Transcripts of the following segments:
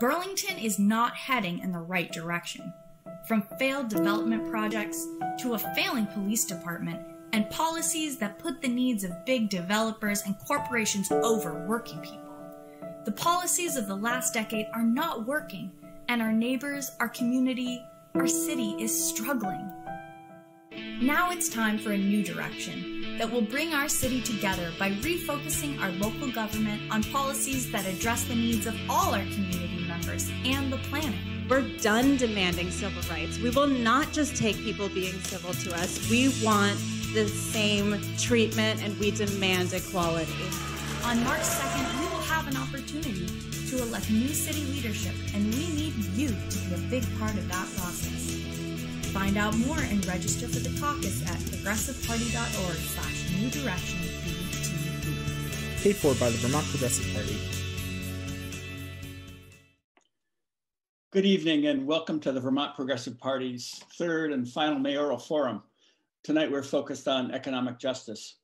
Burlington is not heading in the right direction. From failed development projects to a failing police department and policies that put the needs of big developers and corporations over working people. The policies of the last decade are not working, and our neighbors, our community, our city is struggling. Now it's time for a new direction that will bring our city together by refocusing our local government on policies that address the needs of all our community members and the planet. We're done demanding civil rights. We will not just take people being civil to us. We want the same treatment and we demand equality. On March 2nd, we will have an opportunity to elect new city leadership, and we need you to be a big part of that process. Find out more and register for the caucus at progressiveparty.org slash new direction Paid for by the Vermont Progressive Party. Good evening and welcome to the Vermont Progressive Party's third and final mayoral forum. Tonight we're focused on economic justice.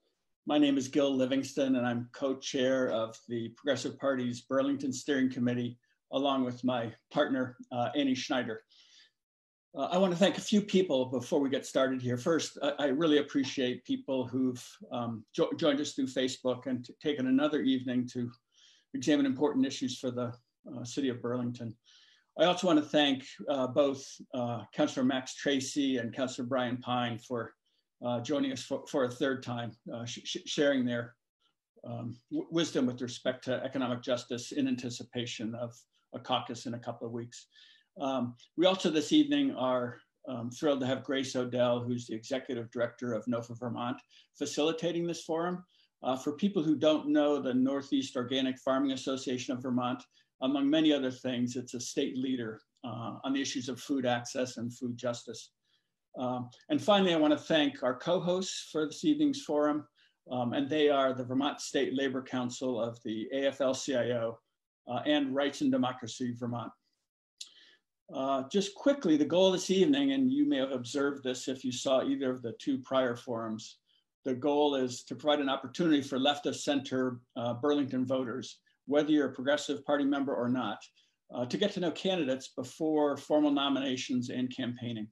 My name is Gil Livingston and I'm co-chair of the Progressive Party's Burlington Steering Committee along with my partner, uh, Annie Schneider. Uh, I want to thank a few people before we get started here. First, I, I really appreciate people who've um, jo joined us through Facebook and taken another evening to examine important issues for the uh, city of Burlington. I also want to thank uh, both uh, Councillor Max Tracy and Councillor Brian Pine for uh, joining us for, for, a third time, uh, sh sharing their um, wisdom with respect to economic justice in anticipation of a caucus in a couple of weeks. Um, we also this evening are um, thrilled to have Grace Oedel, who's the executive director of NOFA Vermont, facilitating this forum. Uh, for people who don't know the Northeast Organic Farming Association of Vermont, among many other things, it's a state leader uh, on the issues of food access and food justice. Um, and finally, I want to thank our co-hosts for this evening's forum, um, and they are the Vermont State Labor Council of the AFL-CIO uh, and Rights and Democracy Vermont. Uh, just quickly, the goal this evening, and you may have observed this if you saw either of the two prior forums, the goal is to provide an opportunity for left of center uh, Burlington voters, whether you're a Progressive Party member or not, uh, to get to know candidates before formal nominations and campaigning.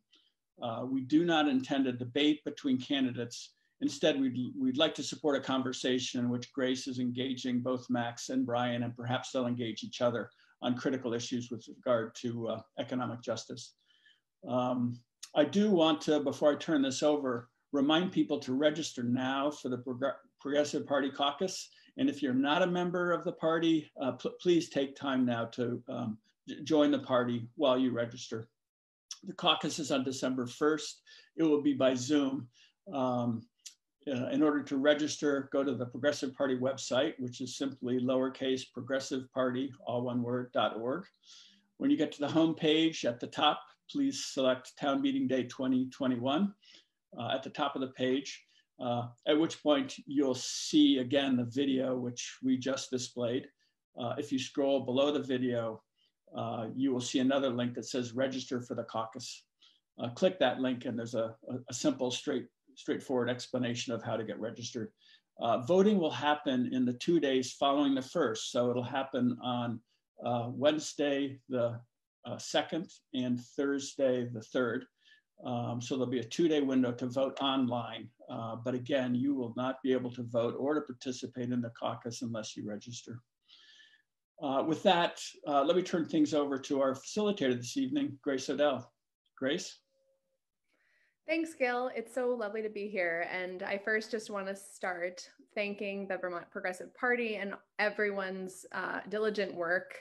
Uh, we do not intend a debate between candidates. Instead, we'd, we'd like to support a conversation in which Grace is engaging both Max and Brian, and perhaps they'll engage each other on critical issues with regard to uh, economic justice. Um, I do want to, before I turn this over, remind people to register now for the Progressive Party Caucus. And if you're not a member of the party, uh, please take time now to um, join the party while you register. The caucus is on December 1st. It will be by Zoom. Um, uh, in order to register, go to the Progressive Party website, which is simply lowercase progressive party, all one word, dot .org. When you get to the home page at the top, please select Town Meeting Day 2021 uh, at the top of the page, uh, at which point you'll see again the video which we just displayed. Uh, if you scroll below the video, uh, you will see another link that says register for the caucus. Uh, click that link and there's a, a, simple, straight, straightforward explanation of how to get registered. Uh, voting will happen in the two days following the first. So it'll happen on Wednesday, the uh, second and Thursday, the third. Um, so there'll be a two day window to vote online. Uh, but again, you will not be able to vote or to participate in the caucus unless you register. Uh, with that, uh, let me turn things over to our facilitator this evening, Grace Oedel. Grace? Thanks, Gil. It's so lovely to be here. And I first just want to start thanking the Vermont Progressive Party and everyone's uh, diligent work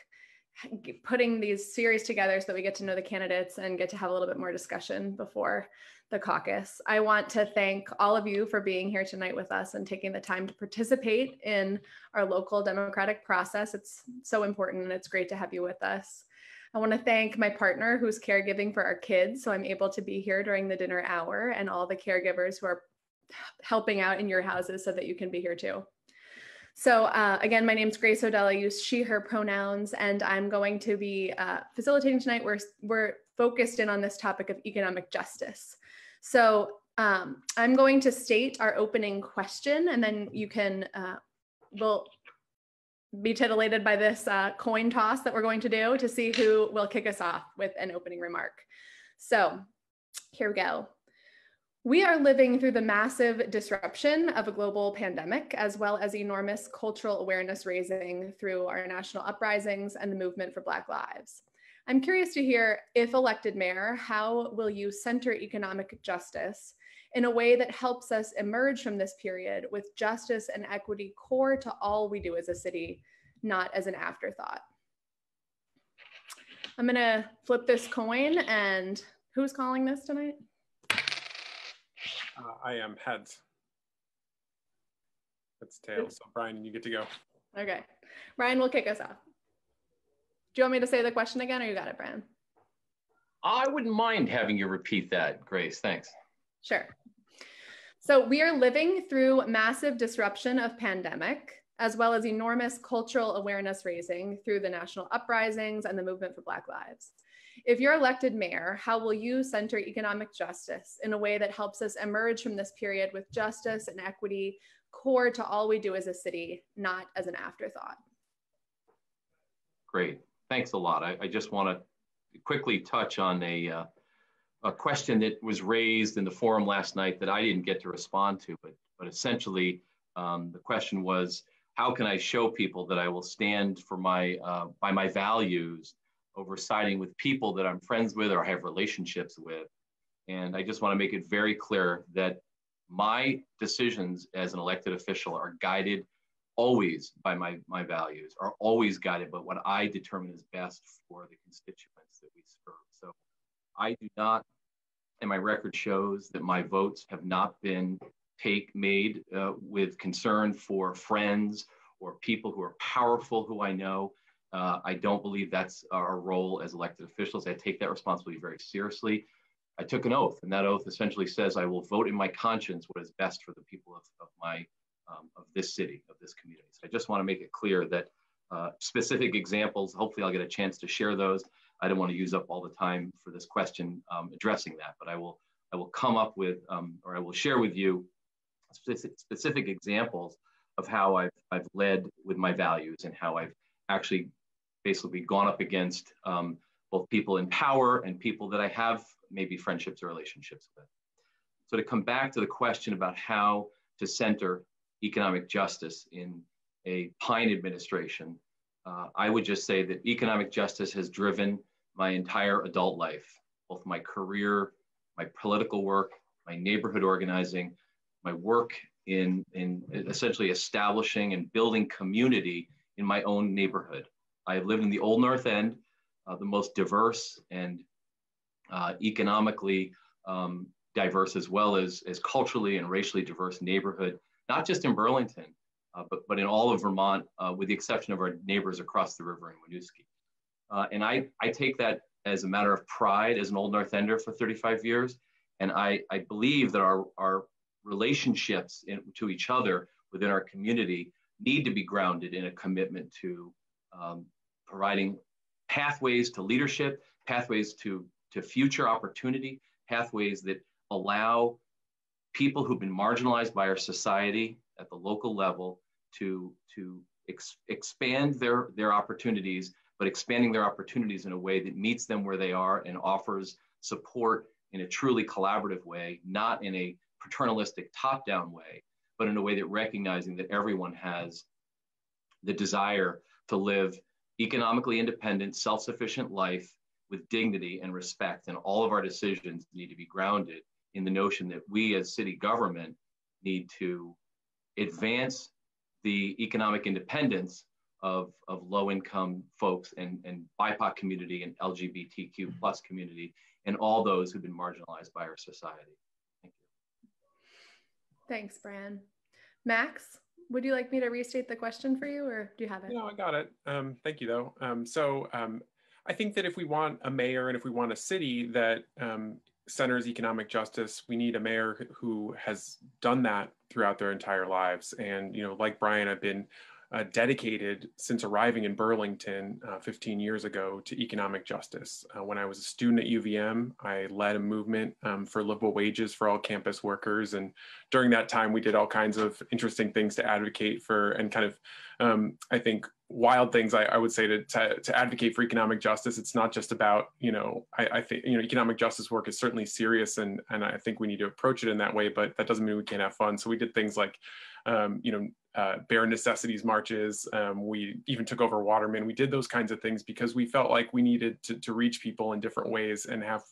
putting these series together so that we get to know the candidates and get to have a little bit more discussion before the caucus. I want to thank all of you for being here tonight with us and taking the time to participate in our local democratic process. It's so important and it's great to have you with us. I want to thank my partner who's caregiving for our kids. So I'm able to be here during the dinner hour and all the caregivers who are helping out in your houses so that you can be here too. So uh, again, my name is Grace Oedel. I use she, her pronouns, and I'm going to be uh, facilitating tonight. We're, we're focused in on this topic of economic justice. So um, I'm going to state our opening question and then you can, uh, we'll, be titillated by this uh, coin toss that we're going to do to see who will kick us off with an opening remark. So here we go. We are living through the massive disruption of a global pandemic, as well as enormous cultural awareness raising through our national uprisings and the movement for Black Lives. I'm curious to hear if elected mayor, how will you center economic justice in a way that helps us emerge from this period with justice and equity core to all we do as a city, not as an afterthought. I'm gonna flip this coin and who's calling this tonight? Uh, I am heads. That's tails. So Brian, you get to go. Okay. Brian will kick us off. Do you want me to say the question again or you got it, Brian? I wouldn't mind having you repeat that, Grace. Thanks. Sure. So we are living through massive disruption of pandemic, as well as enormous cultural awareness raising through the national uprisings and the movement for Black Lives. If you're elected mayor, how will you center economic justice in a way that helps us emerge from this period with justice and equity core to all we do as a city, not as an afterthought? Great. Thanks a lot. I, I just want to quickly touch on a uh, a question that was raised in the forum last night that I didn't get to respond to, but, but essentially um, the question was, how can I show people that I will stand for my, uh, by my values over siding with people that I'm friends with or I have relationships with? And I just want to make it very clear that my decisions as an elected official are guided always by my, my values, are always guided by what I determine is best for the constituents that we serve. So I do not and my record shows that my votes have not been take made uh, with concern for friends or people who are powerful who I know. Uh, I don't believe that's our role as elected officials. I take that responsibility very seriously. I took an oath, and that oath essentially says I will vote in my conscience what is best for the people of, of my um, of this city, of this community. So I just want to make it clear that uh, specific examples. Hopefully, I'll get a chance to share those. I don't want to use up all the time for this question um, addressing that, but I will I will come up with um, or I will share with you specific, specific examples of how I've, I've led with my values and how I've actually basically gone up against um, both people in power and people that I have maybe friendships or relationships with. So to come back to the question about how to center economic justice in a Pine administration, uh, I would just say that economic justice has driven my entire adult life, both my career, my political work, my neighborhood organizing, my work in, in essentially establishing and building community in my own neighborhood. I have lived in the Old North End, uh, the most diverse and uh, economically um, diverse as well as, as culturally and racially diverse neighborhood, not just in Burlington, uh, but, but in all of Vermont, uh, with the exception of our neighbors across the river in Winooski. Uh, and I, I take that as a matter of pride as an Old North Ender for 35 years. And I, I believe that our, our relationships in, to each other within our community need to be grounded in a commitment to um, providing pathways to leadership, pathways to, to future opportunity, pathways that allow people who've been marginalized by our society at the local level to, to ex- expand their, their opportunities but expanding their opportunities in a way that meets them where they are and offers support in a truly collaborative way, not in a paternalistic top down way, but in a way that recognizing that everyone has the desire to live economically independent, self sufficient life with dignity and respect. And all of our decisions need to be grounded in the notion that we as city government need to advance the economic independence of, of low income folks and, and BIPOC community and LGBTQ plus community and all those who've been marginalized by our society. Thank you. Thanks, Brian. Max, would you like me to restate the question for you or do you have it? No, I got it. Um, thank you though. Um, so um, I think that if we want a mayor and if we want a city that um, centers economic justice, we need a mayor who has done that throughout their entire lives. And, you know, like Brian, I've been uh, dedicated since arriving in Burlington uh, 15 years ago to economic justice. Uh, when I was a student at UVM, I led a movement um, for livable wages for all campus workers. And during that time, we did all kinds of interesting things to advocate for and kind of, um, I think, wild things I, I would say to, to, to, advocate for economic justice. It's not just about, you know, I, I, think, you know, economic justice work is certainly serious and, and I think we need to approach it in that way, but that doesn't mean we can't have fun. So we did things like, um, you know, uh, bare necessities marches. Um, we even took over Waterman. We did those kinds of things because we felt like we needed to, to reach people in different ways and have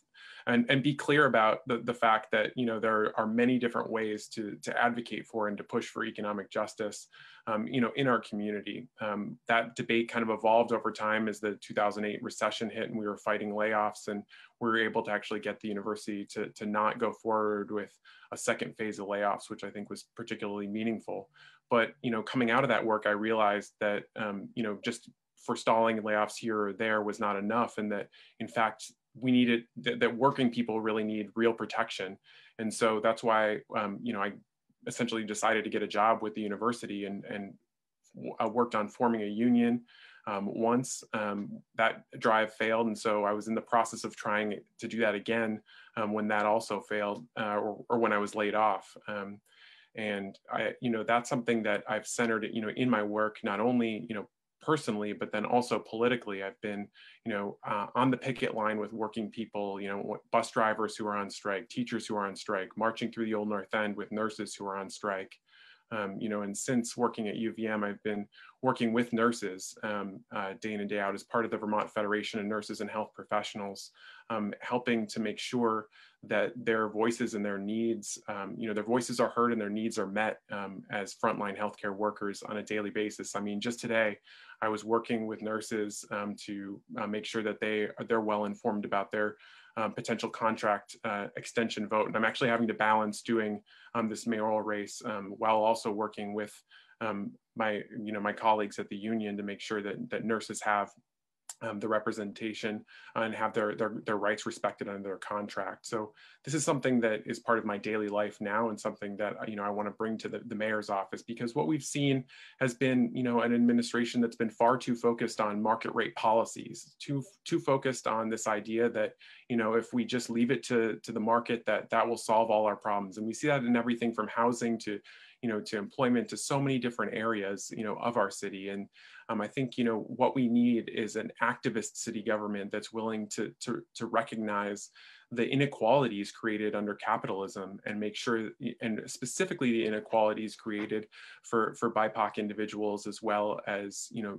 and, and be clear about the, the fact that you know there are many different ways to, to advocate for and to push for economic justice um, you know in our community. Um, that debate kind of evolved over time as the 2008 recession hit and we were fighting layoffs and we were able to actually get the university to, to not go forward with a second phase of layoffs which i think was particularly meaningful. But you know, coming out of that work, I realized that um, you know just forestalling layoffs here or there was not enough, and that in fact we needed that, that working people really need real protection, and so that's why um, you know I essentially decided to get a job with the university and and I worked on forming a union. Um, once um, that drive failed, and so I was in the process of trying to do that again um, when that also failed, uh, or, or, when I was laid off. Um, and i you know that's something that i've centered you know in my work not only you know personally but then also politically i've been you know uh, on the picket line with working people you know bus drivers who are on strike teachers who are on strike marching through the old north end with nurses who are on strike um, you know, and since working at UVM, I've been working with nurses um, uh, day in and day out as part of the Vermont Federation of Nurses and Health Professionals, um, helping to make sure that their voices and their needs, um, you know, their voices are heard and their needs are met um, as frontline healthcare workers on a daily basis. I mean, just today, I was working with nurses um, to uh, make sure that they they're well informed about their um, potential contract uh, extension vote. And I'm actually having to balance doing um, this mayoral race um, while also working with my, you know, my colleagues at the union to make sure that that nurses have um, the representation and have their, their, their rights respected under their contract. So this is something that is part of my daily life now and something that you know I want to bring to the, the mayor's office because what we've seen has been you know an administration that's been far too focused on market rate policies, too too focused on this idea that you know if we just leave it to to the market that that will solve all our problems. And we see that in everything from housing to you know to employment to so many different areas you know of our city. And um, I think you know what we need is an activist city government that's willing to to, to recognize the inequalities created under capitalism and make sure and specifically the inequalities created for for bipoc individuals as well as you know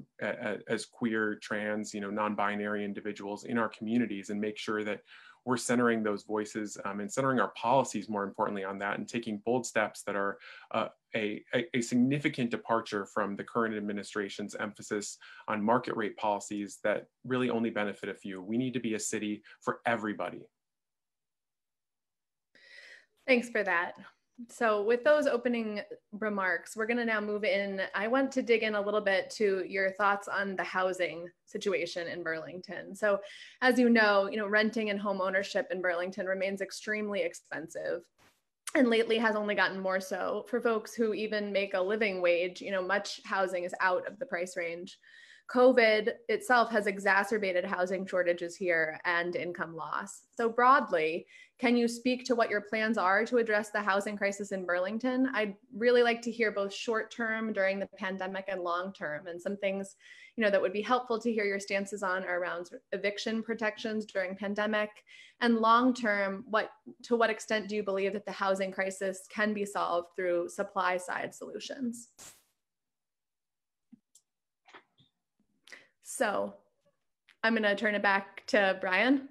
as queer trans you know non-binary individuals in our communities and make sure that we're centering those voices um, and centering our policies more importantly on that and taking bold steps that are uh, a, a, significant departure from the current administration's emphasis on market rate policies that really only benefit a few. We need to be a city for everybody. Thanks for that. So, with those opening remarks, we're going to now move in. I want to dig in a little bit to your thoughts on the housing situation in Burlington. So, as you know, you know, renting and home ownership in Burlington remains extremely expensive and lately has only gotten more so for folks who even make a living wage you know much housing is out of the price range covid itself has exacerbated housing shortages here and income loss. So broadly can you speak to what your plans are to address the housing crisis in burlington? I'd really like to hear both short term during the pandemic and long term and some things you know that would be helpful to hear your stances on are around eviction protections during pandemic. And long term what to what extent do you believe that the housing crisis can be solved through supply side solutions so i'm going to turn it back to brian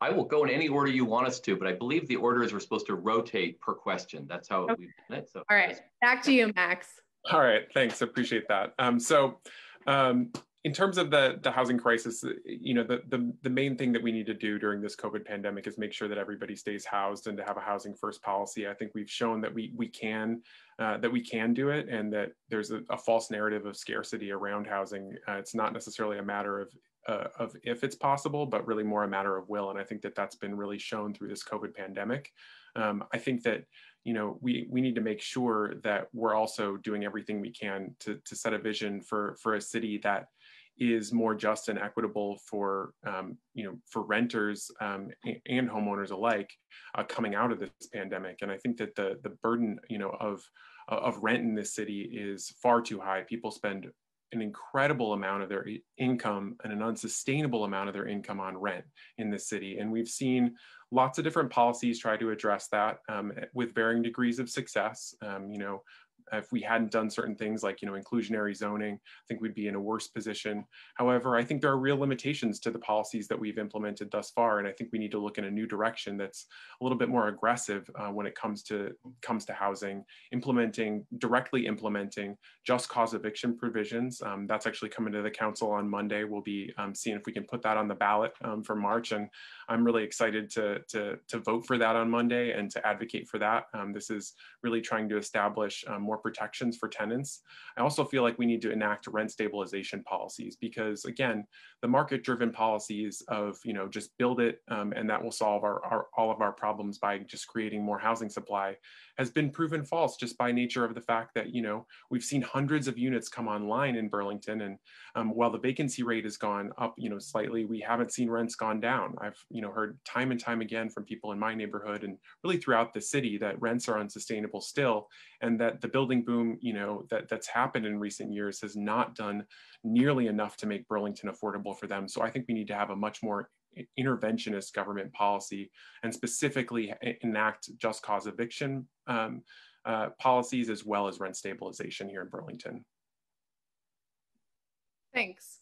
I will go in any order you want us to, but I believe the order is we're supposed to rotate per question. That's how okay. we've done it. So, all right, back to you, Max. All right, thanks. Appreciate that. Um, so, um, in terms of the the housing crisis, you know, the, the the main thing that we need to do during this COVID pandemic is make sure that everybody stays housed and to have a housing first policy. I think we've shown that we we can uh, that we can do it, and that there's a, a false narrative of scarcity around housing. Uh, it's not necessarily a matter of uh, of if it's possible, but really more a matter of will. And I think that that's been really shown through this COVID pandemic. Um, I think that you know, we, we need to make sure that we're also doing everything we can to, to set a vision for, for a city that is more just and equitable for um, you know for renters um, and homeowners alike uh, coming out of this pandemic. And I think that the the burden you know of of rent in this city is far too high. People spend an incredible amount of their income and an unsustainable amount of their income on rent in this city. And we've seen lots of different policies try to address that um, with varying degrees of success. Um, you know, if we hadn't done certain things like you know inclusionary zoning i think we'd be in a worse position. However i think there are real limitations to the policies that we've implemented thus far and i think we need to look in a new direction that's a little bit more aggressive uh, when it comes to comes to housing implementing directly implementing just cause eviction provisions. Um, that's actually coming to the council on monday. We'll be um, seeing if we can put that on the ballot um, for march and i'm really excited to, to to vote for that on monday and to advocate for that. Um, this is really trying to establish um, more more protections for tenants. I also feel like we need to enact rent stabilization policies because again, the market driven policies of, you know, just build it um, and that will solve our, our, all of our problems by just creating more housing supply has been proven false just by nature of the fact that, you know, we've seen hundreds of units come online in Burlington. And um, while the vacancy rate has gone up, you know, slightly, we haven't seen rents gone down. I've, you know, heard time and time again from people in my neighborhood and really throughout the city that rents are unsustainable still and that the building boom, you know, that, that's happened in recent years has not done nearly enough to make Burlington affordable for them. So I think we need to have a much more interventionist government policy and specifically enact just cause eviction um, uh, policies as well as rent stabilization here in Burlington. Thanks.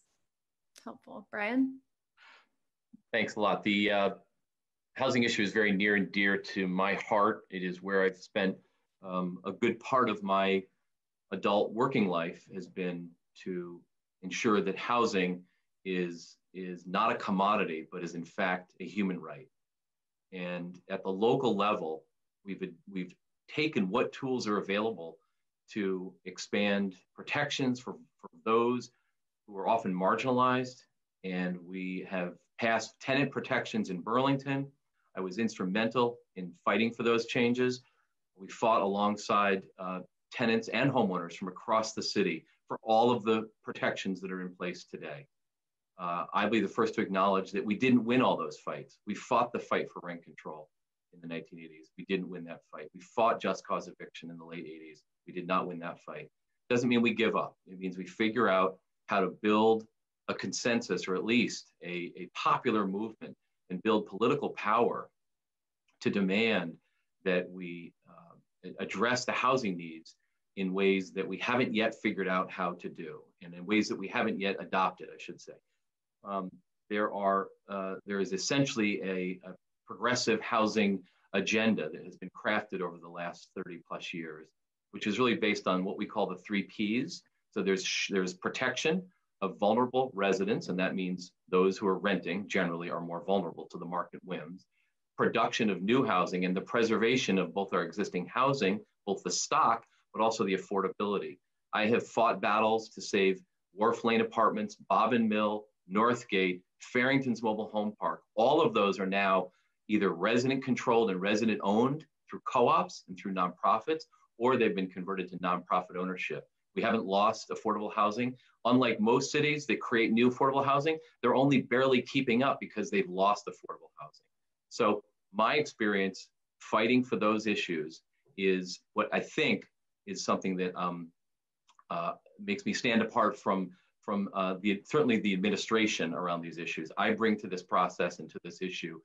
Helpful. Brian? Thanks a lot. The uh, housing issue is very near and dear to my heart. It is where I've spent um, a good part of my adult working life has been to ensure that housing is is not a commodity, but is in fact a human right. And at the local level, we've, we've taken what tools are available to expand protections for, for those who are often marginalized. And we have passed tenant protections in Burlington. I was instrumental in fighting for those changes. We fought alongside uh, tenants and homeowners from across the city for all of the protections that are in place today uh, I'll be the first to acknowledge that we didn't win all those fights. We fought the fight for rent control in the 1980s. We didn't win that fight. We fought just cause eviction in the late 80s. We did not win that fight. Doesn't mean we give up. It means we figure out how to build a consensus or at least a, a popular movement and build political power to demand that we uh, address the housing needs in ways that we haven't yet figured out how to do and in ways that we haven't yet adopted, I should say um, there are uh, there is essentially a, a, progressive housing agenda that has been crafted over the last 30 plus years, which is really based on what we call the three P's. So there's there's protection of vulnerable residents, and that means those who are renting generally are more vulnerable to the market whims. Production of new housing and the preservation of both our existing housing, both the stock, but also the affordability. I have fought battles to save Wharf Lane Apartments, Bobbin Mill, Northgate, Farrington's Mobile Home Park, all of those are now either resident controlled and resident owned through co-ops and through nonprofits, or they've been converted to nonprofit ownership. We haven't lost affordable housing. Unlike most cities that create new affordable housing, they're only barely keeping up because they've lost affordable housing. So my experience fighting for those issues is what I think is something that um, uh, makes me stand apart from from uh, the, certainly the administration around these issues. I bring to this process and to this issue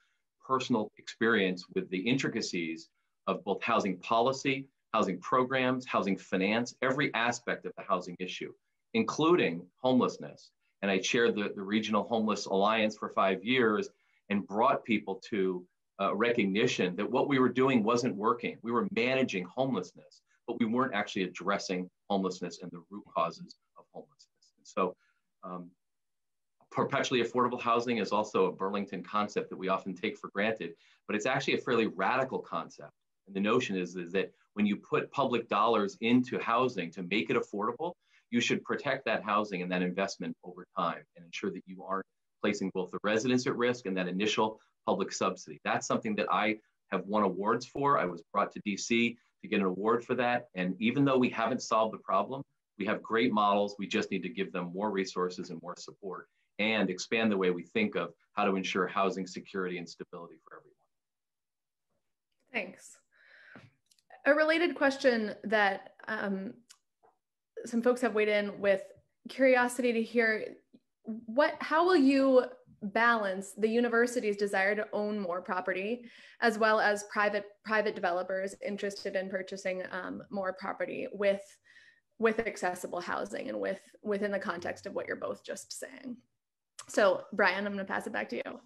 personal experience with the intricacies of both housing policy, housing programs, housing finance, every aspect of the housing issue, including homelessness. And I chaired the, the Regional Homeless Alliance for five years and brought people to uh, recognition that what we were doing wasn't working. We were managing homelessness, but we weren't actually addressing homelessness and the root causes of homelessness. So um, perpetually affordable housing is also a Burlington concept that we often take for granted, but it's actually a fairly radical concept. And the notion is, is that when you put public dollars into housing to make it affordable, you should protect that housing and that investment over time and ensure that you aren't placing both the residents at risk and that initial public subsidy. That's something that I have won awards for. I was brought to DC to get an award for that. And even though we haven't solved the problem, we have great models. We just need to give them more resources and more support and expand the way we think of how to ensure housing security and stability for everyone. Thanks. A related question that um, some folks have weighed in with curiosity to hear what how will you balance the university's desire to own more property as well as private private developers interested in purchasing um, more property with with accessible housing and with within the context of what you're both just saying so brian i'm going to pass it back to you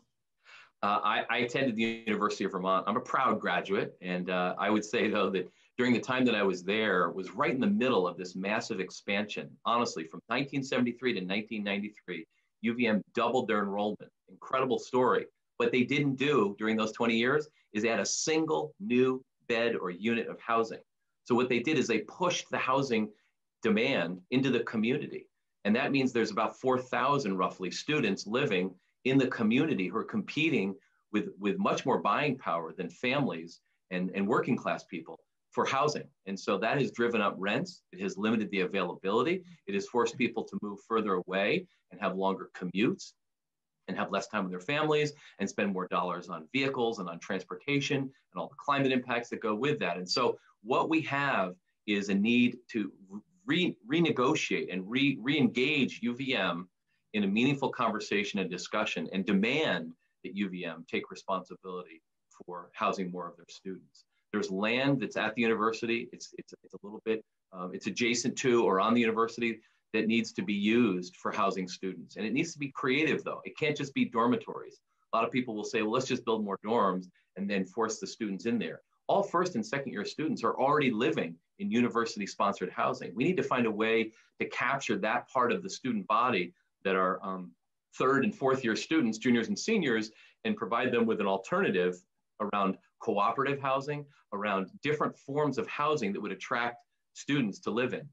uh, I, I, attended the university of vermont i'm a proud graduate and uh, i would say though that during the time that i was there was right in the middle of this massive expansion honestly from 1973 to 1993 UVM doubled their enrollment. Incredible story. What they didn't do during those 20 years is add a single new bed or unit of housing. So what they did is they pushed the housing demand into the community. And that means there's about 4,000 roughly students living in the community who are competing with, with much more buying power than families and, and working class people for housing. And so that has driven up rents. It has limited the availability. It has forced people to move further away and have longer commutes and have less time with their families and spend more dollars on vehicles and on transportation and all the climate impacts that go with that. And so what we have is a need to re- renegotiate and re- re-engage UVM in a meaningful conversation and discussion and demand that UVM take responsibility for housing more of their students. There's land that's at the university. It's, it's, it's a little bit, um, it's adjacent to or on the university that needs to be used for housing students. And it needs to be creative though. It can't just be dormitories. A lot of people will say, well, let's just build more dorms and then force the students in there. All first and second year students are already living in university sponsored housing. We need to find a way to capture that part of the student body that are um, third and fourth year students, juniors and seniors, and provide them with an alternative around cooperative housing, around different forms of housing that would attract students to live in.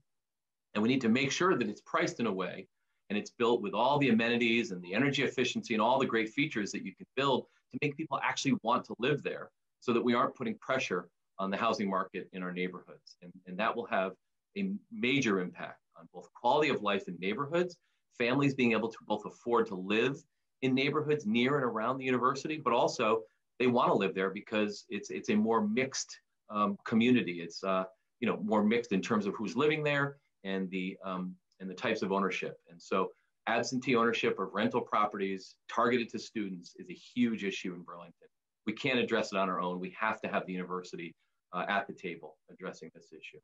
And we need to make sure that it's priced in a way and it's built with all the amenities and the energy efficiency and all the great features that you can build to make people actually want to live there so that we aren't putting pressure on the housing market in our neighborhoods. And, and that will have a major impact on both quality of life in neighborhoods, families being able to both afford to live in neighborhoods near and around the university, but also they want to live there because it's it's a more mixed um, community. It's uh, you know more mixed in terms of who's living there and the um, and the types of ownership. And so absentee ownership of rental properties targeted to students is a huge issue in Burlington. We can't address it on our own. We have to have the university uh, at the table addressing this issue.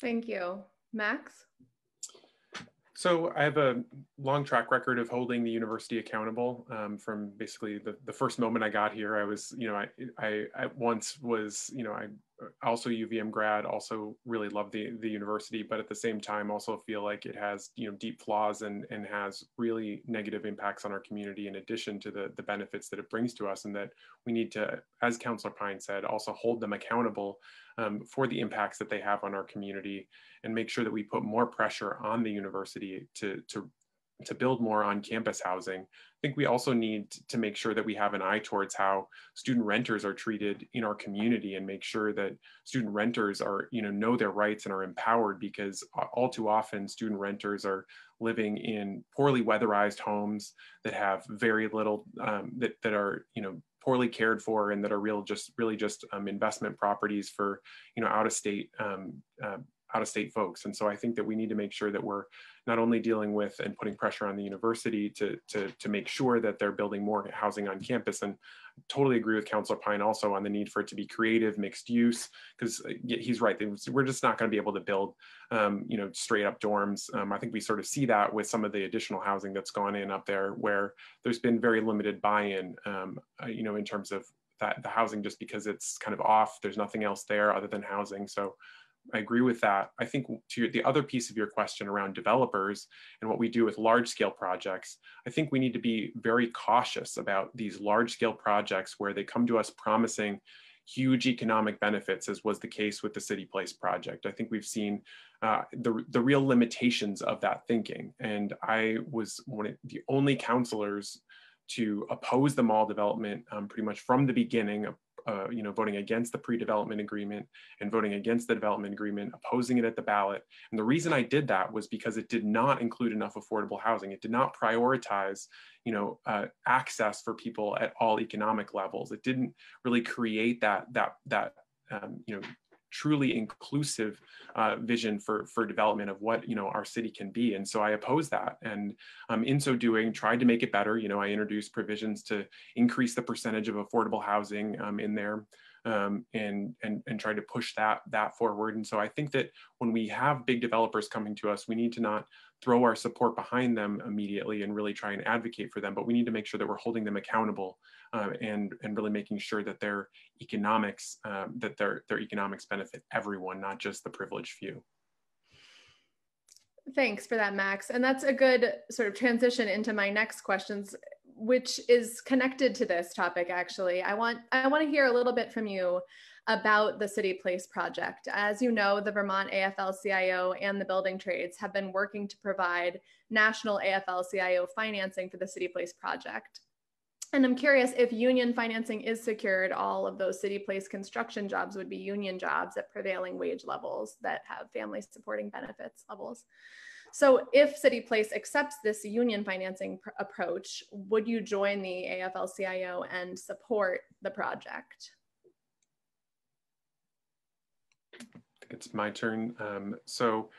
Thank you. Max? So I have a long track record of holding the university accountable. Um, from basically the, the first moment I got here, I was, you know, I, I, I once was, you know, I also UVM grad, also really love the the university, but at the same time also feel like it has, you know, deep flaws and and has really negative impacts on our community in addition to the the benefits that it brings to us, and that we need to, as Councillor Pine said, also hold them accountable um, for the impacts that they have on our community and make sure that we put more pressure on the university to, to, to build more on campus housing. I think we also need to make sure that we have an eye towards how student renters are treated in our community and make sure that student renters are, you know, know their rights and are empowered because all too often student renters are living in poorly weatherized homes that have very little, um, that, that are, you know, poorly cared for and that are real just really just um, investment properties for you know out of state um, uh, out of state folks and so i think that we need to make sure that we're not only dealing with and putting pressure on the university to to, to make sure that they're building more housing on campus and totally agree with Councillor Pine also on the need for it to be creative, mixed use, because uh, he's right. We're just not going to be able to build, um, you know, straight up dorms. Um, I think we sort of see that with some of the additional housing that's gone in up there, where there's been very limited buy-in, um, uh, you know, in terms of that the housing, just because it's kind of off. There's nothing else there other than housing. So I agree with that. I think to the other piece of your question around developers and what we do with large scale projects, I think we need to be very cautious about these large scale projects where they come to us promising huge economic benefits, as was the case with the City Place project. I think we've seen uh, the, the real limitations of that thinking. And I was one of the only councilors to oppose the mall development um, pretty much from the beginning, uh, you know, voting against the pre-development agreement and voting against the development agreement, opposing it at the ballot. And the reason I did that was because it did not include enough affordable housing. It did not prioritize, you know, uh, access for people at all economic levels. It didn't really create that that that um, you know truly inclusive uh, vision for for development of what you know our city can be. And so i oppose that. And um, in so doing tried to make it better. You know i introduced provisions to increase the percentage of affordable housing um, in there um, and and and try to push that that forward. And so I think that when we have big developers coming to us, we need to not throw our support behind them immediately and really try and advocate for them, but we need to make sure that we're holding them accountable uh, and and really making sure that their economics um, that their their economics benefit everyone, not just the privileged few. Thanks for that, Max. And that's a good sort of transition into my next questions which is connected to this topic actually. I want i want to hear a little bit from you about the city place project. As you know the vermont afl-cio and the building trades have been working to provide national afl-cio financing for the city place project. And i'm curious if union financing is secured all of those city place construction jobs would be union jobs at prevailing wage levels that have family supporting benefits levels so if City Place accepts this union financing pr- approach, would you join the AFL-CIO and support the project? I think it's my turn. Um, so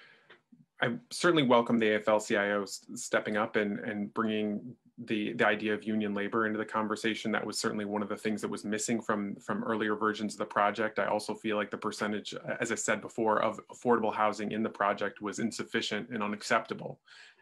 I certainly welcome the AFL-CIO stepping up and, and bringing the the idea of union labor into the conversation that was certainly one of the things that was missing from from earlier versions of the project. I also feel like the percentage as i said before of affordable housing in the project was insufficient and unacceptable.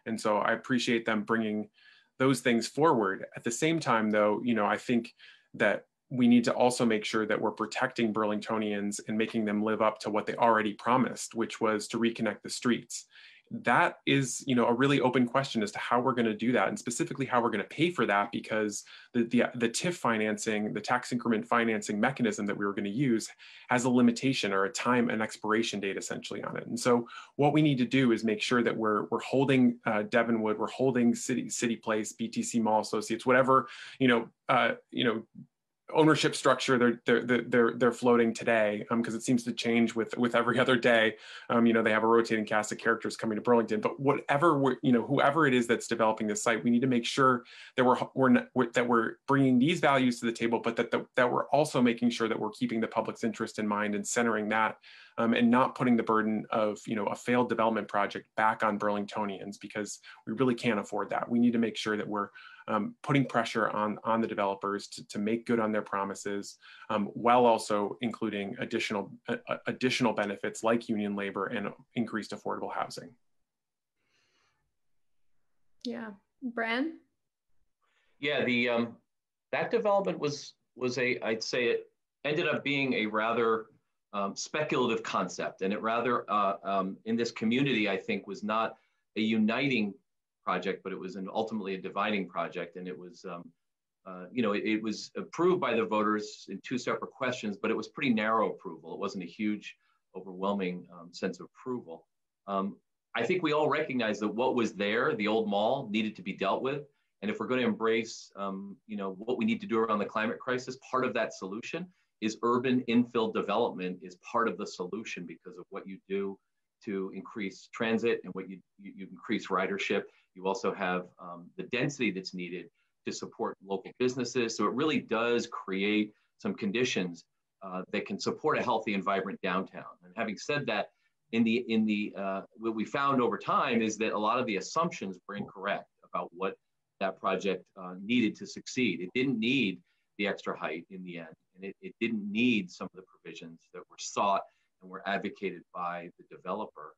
And so i appreciate them bringing those things forward. At the same time though you know i think that we need to also make sure that we're protecting burlingtonians and making them live up to what they already promised which was to reconnect the streets that is you know a really open question as to how we're going to do that and specifically how we're going to pay for that because the, the, the TIF financing the tax increment financing mechanism that we were going to use has a limitation or a time and expiration date essentially on it. And so what we need to do is make sure that we're we're holding uh, Devonwood we're holding city city place BTC mall associates whatever you know uh, you know ownership structure they're they're they're they're floating today because um, it seems to change with with every other day. Um, you know they have a rotating cast of characters coming to burlington but whatever we're you know whoever it is that's developing this site we need to make sure that we're, we're, we're that we're bringing these values to the table but that the, that we're also making sure that we're keeping the public's interest in mind and centering that um, and not putting the burden of you know a failed development project back on burlingtonians because we really can't afford that. We need to make sure that we're um, putting pressure on, on the developers to, to make good on their promises, um, while also including additional, uh, additional benefits like union labor and increased affordable housing. Yeah, Brian? Yeah, the um, that development was was a I'd say it ended up being a rather um, speculative concept, and it rather uh, um, in this community I think was not a uniting project, but it was an, ultimately a dividing project. And it was, um, uh, you know, it, it, was approved by the voters in two separate questions, but it was pretty narrow approval. It wasn't a huge, overwhelming um, sense of approval. Um, I think we all recognize that what was there, the old mall, needed to be dealt with. And if we're going to embrace, um, you know, what we need to do around the climate crisis, part of that solution is urban infill development is part of the solution because of what you do to increase transit and what you, you, you increase ridership you also have um, the density that's needed to support local businesses. So it really does create some conditions uh, that can support a healthy and vibrant downtown. And having said that, in the in the uh, what we found over time is that a lot of the assumptions were incorrect about what that project uh, needed to succeed. It didn't need the extra height in the end, and it, it didn't need some of the provisions that were sought and were advocated by the developer.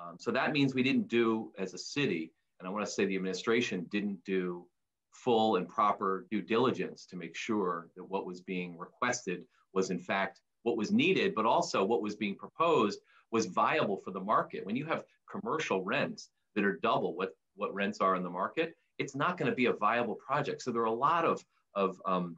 Um, so that means we didn't do as a city and I want to say the administration didn't do full and proper due diligence to make sure that what was being requested was in fact what was needed, but also what was being proposed was viable for the market. When you have commercial rents that are double what, what rents are in the market, it's not going to be a viable project. So there are a lot of, of um,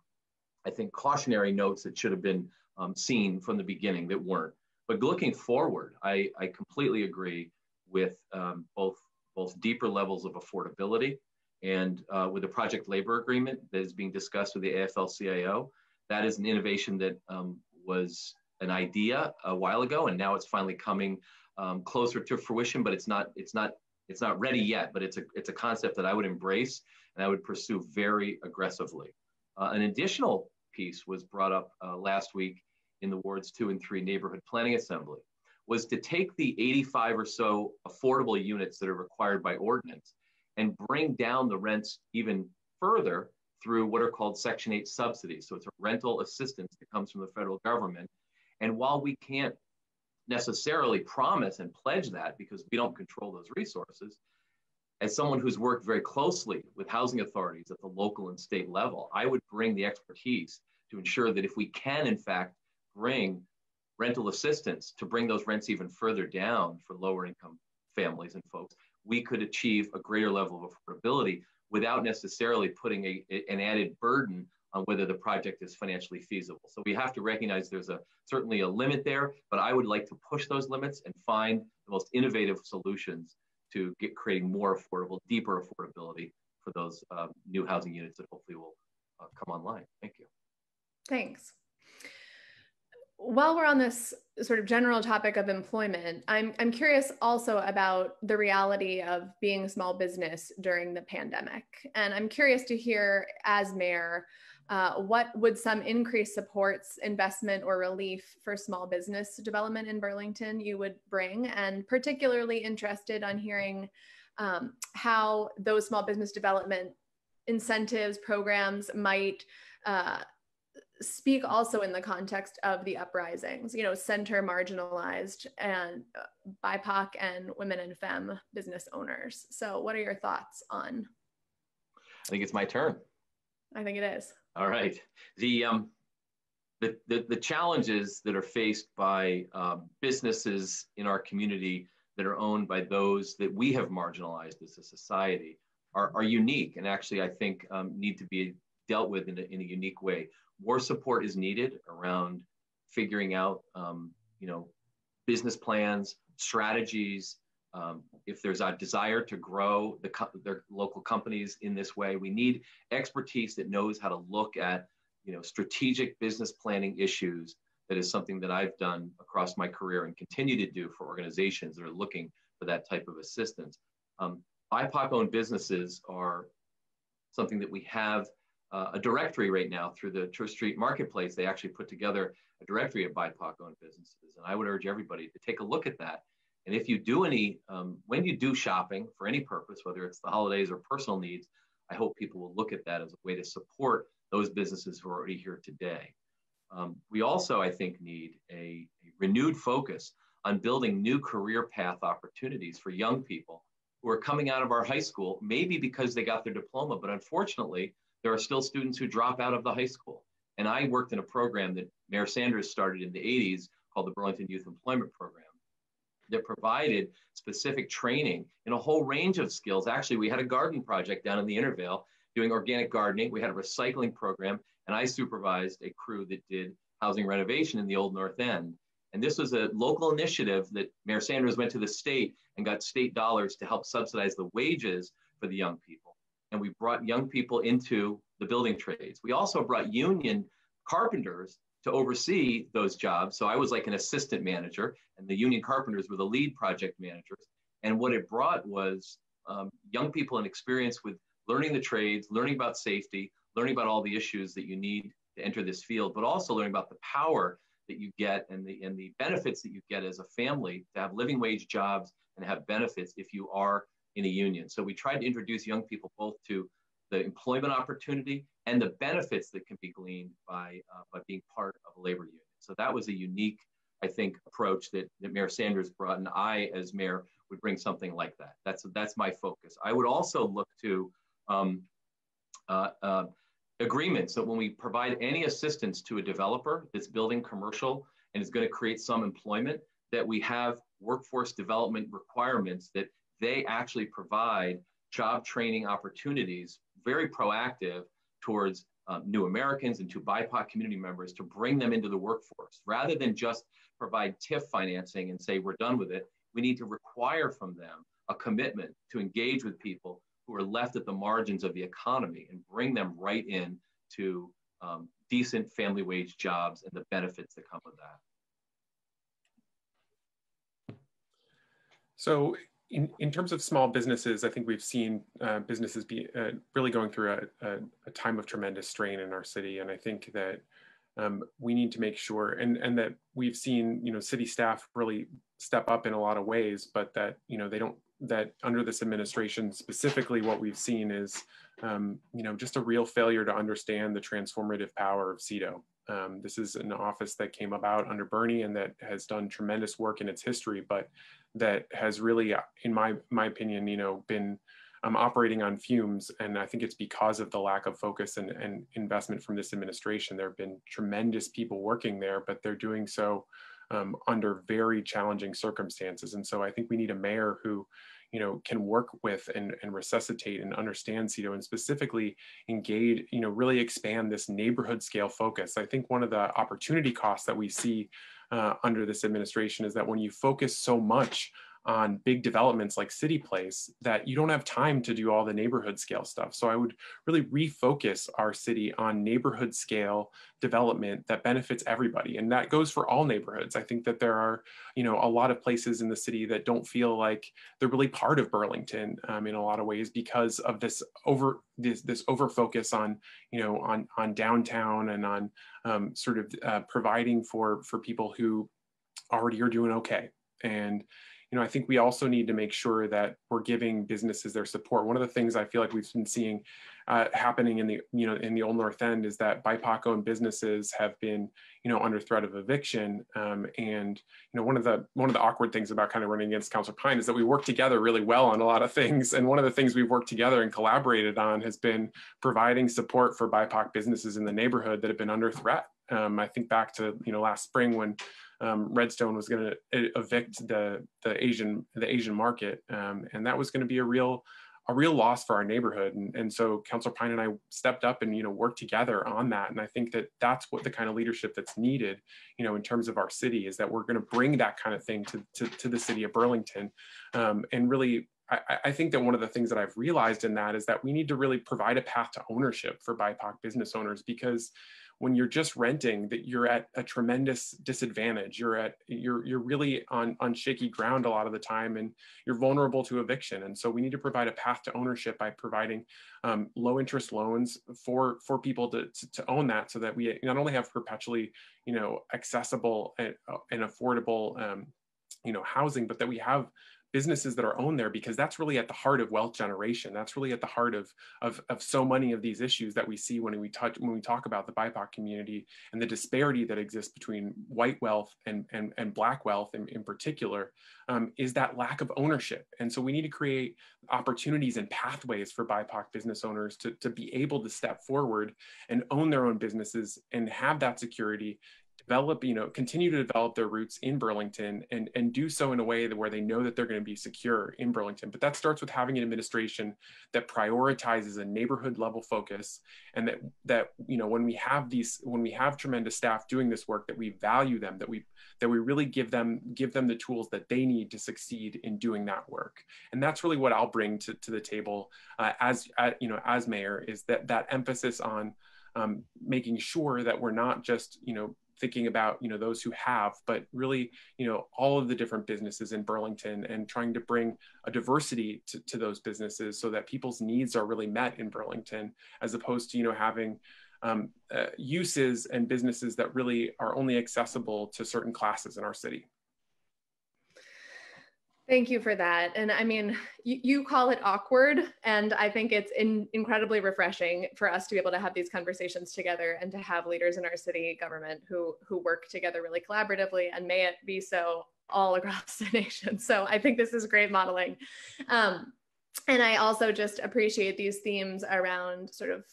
I think, cautionary notes that should have been um, seen from the beginning that weren't. But looking forward, I, I completely agree with um, both both deeper levels of affordability and uh, with the project labor agreement that is being discussed with the AFL-CIO, that is an innovation that um, was an idea a while ago, and now it's finally coming um, closer to fruition. But it's not it's not it's not ready yet. But it's a it's a concept that I would embrace and I would pursue very aggressively. Uh, an additional piece was brought up uh, last week in the wards two and three neighborhood planning assembly was to take the 85 or so affordable units that are required by ordinance and bring down the rents even further through what are called Section 8 subsidies. So it's a rental assistance that comes from the federal government. And while we can't necessarily promise and pledge that because we don't control those resources, as someone who's worked very closely with housing authorities at the local and state level, I would bring the expertise to ensure that if we can, in fact, bring rental assistance to bring those rents even further down for lower income families and folks, we could achieve a greater level of affordability without necessarily putting a, an added burden on whether the project is financially feasible. So we have to recognize there's a certainly a limit there, but I would like to push those limits and find the most innovative solutions to get creating more affordable, deeper affordability for those um, new housing units that hopefully will uh, come online. Thank you. Thanks. While we're on this sort of general topic of employment, I'm, I'm curious also about the reality of being small business during the pandemic. And I'm curious to hear, as mayor, uh, what would some increased supports, investment, or relief for small business development in Burlington you would bring? And particularly interested on hearing um, how those small business development incentives, programs might uh, speak also in the context of the uprisings, you know, center marginalized and uh, BIPOC and women and femme business owners. So, what are your thoughts on? I think it's my turn. I think it is. All right. The um, the, the, the challenges that are faced by uh, businesses in our community that are owned by those that we have marginalized as a society are, are unique and actually I think um, need to be dealt with in a, in a unique way. More support is needed around figuring out, um, you know, business plans, strategies, um, if there's a desire to grow the co- their local companies in this way, we need expertise that knows how to look at you know strategic business planning issues. That is something that I've done across my career and continue to do for organizations that are looking for that type of assistance. Um, BIPOC-owned businesses are something that we have uh, a directory right now through the Church Street Marketplace. They actually put together a directory of BIPOC-owned businesses, and I would urge everybody to take a look at that and if you do any, um, when you do shopping for any purpose, whether it's the holidays or personal needs, I hope people will look at that as a way to support those businesses who are already here today. Um, we also, I think, need a, a, renewed focus on building new career path opportunities for young people who are coming out of our high school, maybe because they got their diploma, but unfortunately, there are still students who drop out of the high school. And I worked in a program that Mayor Sanders started in the 80s called the Burlington Youth Employment Program that provided specific training in a whole range of skills. Actually, we had a garden project down in the Intervale doing organic gardening. We had a recycling program, and I supervised a crew that did housing renovation in the Old North End. And this was a local initiative that Mayor Sanders went to the state and got state dollars to help subsidize the wages for the young people. And we brought young people into the building trades. We also brought union carpenters to oversee those jobs. So I was like an assistant manager, and the union carpenters were the lead project managers. And what it brought was um, young people and experience with learning the trades, learning about safety, learning about all the issues that you need to enter this field, but also learning about the power that you get and the and the benefits that you get as a family to have living wage jobs and have benefits if you are in a union. So we tried to introduce young people both to the employment opportunity and the benefits that can be gleaned by, uh, by being part of a labor union. So that was a unique, I think, approach that, that Mayor Sanders brought, and I, as mayor, would bring something like that. That's that's my focus. I would also look to um, uh, uh, agreements that when we provide any assistance to a developer that's building commercial and is going to create some employment, that we have workforce development requirements that they actually provide job training opportunities, very proactive towards um, new Americans and to BIPOC community members to bring them into the workforce. Rather than just provide TIF financing and say we're done with it, we need to require from them a commitment to engage with people who are left at the margins of the economy and bring them right in to um, decent family wage jobs and the benefits that come with that. So in, in terms of small businesses, I think we've seen uh, businesses be uh, really going through a, a, a, time of tremendous strain in our city. And I think that um, we need to make sure and, and that we've seen, you know, city staff really step up in a lot of ways, but that, you know, they don't, that under this administration specifically what we've seen is, um, you know, just a real failure to understand the transformative power of CEDO. Um, this is an office that came about under Bernie and that has done tremendous work in its history, but that has really, in my my opinion, you know, been um, operating on fumes. And I think it's because of the lack of focus and, and investment from this administration. There have been tremendous people working there, but they're doing so um, under very challenging circumstances. And so I think we need a mayor who you know, can work with and, and resuscitate and understand CEDO and specifically engage, you know, really expand this neighborhood scale focus. I think one of the opportunity costs that we see uh, under this administration is that when you focus so much on big developments like City Place that you don't have time to do all the neighborhood scale stuff. So I would really refocus our city on neighborhood scale development that benefits everybody. And that goes for all neighborhoods. I think that there are, you know, a lot of places in the city that don't feel like they're really part of Burlington um, in a lot of ways because of this over this, this over focus on, you know, on, on downtown and on um, sort of uh, providing for, for people who already are doing okay. And, you know, I think we also need to make sure that we're giving businesses their support. One of the things I feel like we've been seeing uh, happening in the, you know, in the Old North End is that BIPOC-owned businesses have been, you know, under threat of eviction. Um, and you know, one of the one of the awkward things about kind of running against Council Pine is that we work together really well on a lot of things. And one of the things we've worked together and collaborated on has been providing support for BIPOC businesses in the neighborhood that have been under threat. Um, I think back to you know last spring when um, Redstone was going to evict the the Asian the Asian market, um, and that was going to be a real a real loss for our neighborhood. And, and so Councilor Pine and I stepped up and you know worked together on that. And I think that that's what the kind of leadership that's needed, you know, in terms of our city is that we're going to bring that kind of thing to to, to the city of Burlington, um, and really I, think that one of the things that I've realized in that is that we need to really provide a path to ownership for BIPOC business owners because when you're just renting that you're at a tremendous disadvantage. You're at you're you're really on on shaky ground a lot of the time and you're vulnerable to eviction. And so we need to provide a path to ownership by providing um, low interest loans for for people to, to, to own that so that we not only have perpetually you know accessible and, uh, and affordable um, you know housing but that we have businesses that are owned there because that's really at the heart of wealth generation. That's really at the heart of, of, of so many of these issues that we see when we touch when we talk about the BIPOC community and the disparity that exists between white wealth and, and, and black wealth in, in particular um, is that lack of ownership. And so we need to create opportunities and pathways for BIPOC business owners to, to be able to step forward and own their own businesses and have that security develop, you know, continue to develop their roots in Burlington and, and do so in a way that where they know that they're going to be secure in Burlington. But that starts with having an administration that prioritizes a neighborhood level focus and that that you know when we have these when we have tremendous staff doing this work that we value them, that we that we really give them give them the tools that they need to succeed in doing that work. And that's really what I'll bring to, to the table uh, as uh, you know as mayor is that that emphasis on um, making sure that we're not just you know thinking about you know those who have but really you know all of the different businesses in burlington and trying to bring a diversity to, to those businesses so that people's needs are really met in burlington as opposed to you know having um, uh, uses and businesses that really are only accessible to certain classes in our city Thank you for that. And I mean, you, you call it awkward, and I think it's in, incredibly refreshing for us to be able to have these conversations together and to have leaders in our city government who who work together really collaboratively. And may it be so all across the nation. So I think this is great modeling. Um, and I also just appreciate these themes around sort of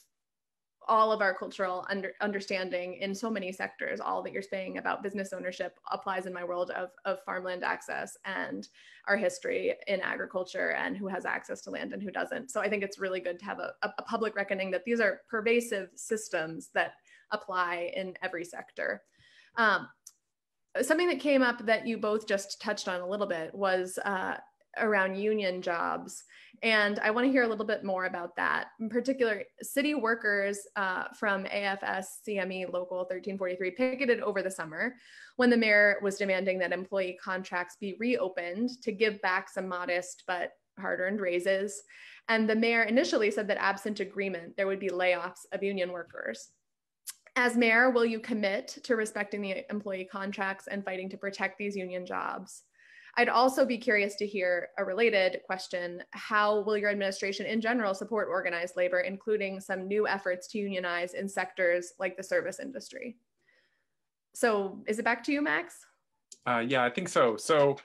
all of our cultural under, understanding in so many sectors all that you're saying about business ownership applies in my world of, of farmland access and our history in agriculture and who has access to land and who doesn't. So i think it's really good to have a, a public reckoning that these are pervasive systems that apply in every sector. Um, something that came up that you both just touched on a little bit was uh, around union jobs And I want to hear a little bit more about that. In particular, city workers uh, from AFS CME Local 1343 picketed over the summer when the mayor was demanding that employee contracts be reopened to give back some modest but hard earned raises. And the mayor initially said that absent agreement, there would be layoffs of union workers. As mayor, will you commit to respecting the employee contracts and fighting to protect these union jobs? I'd also be curious to hear a related question. How will your administration in general support organized labor, including some new efforts to unionize in sectors like the service industry? So is it back to you, Max? Uh, yeah, I think so. So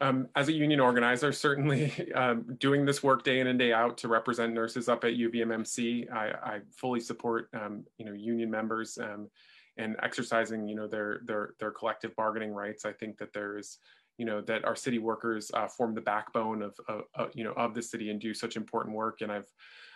um, as a union organizer, certainly um, doing this work day in and day out to represent nurses up at UVMMC, I, I fully support um, you know union members um, and exercising you know their their their collective bargaining rights. I think that there is you know that our city workers uh, form the backbone of, of, of, you know of the city and do such important work. And I've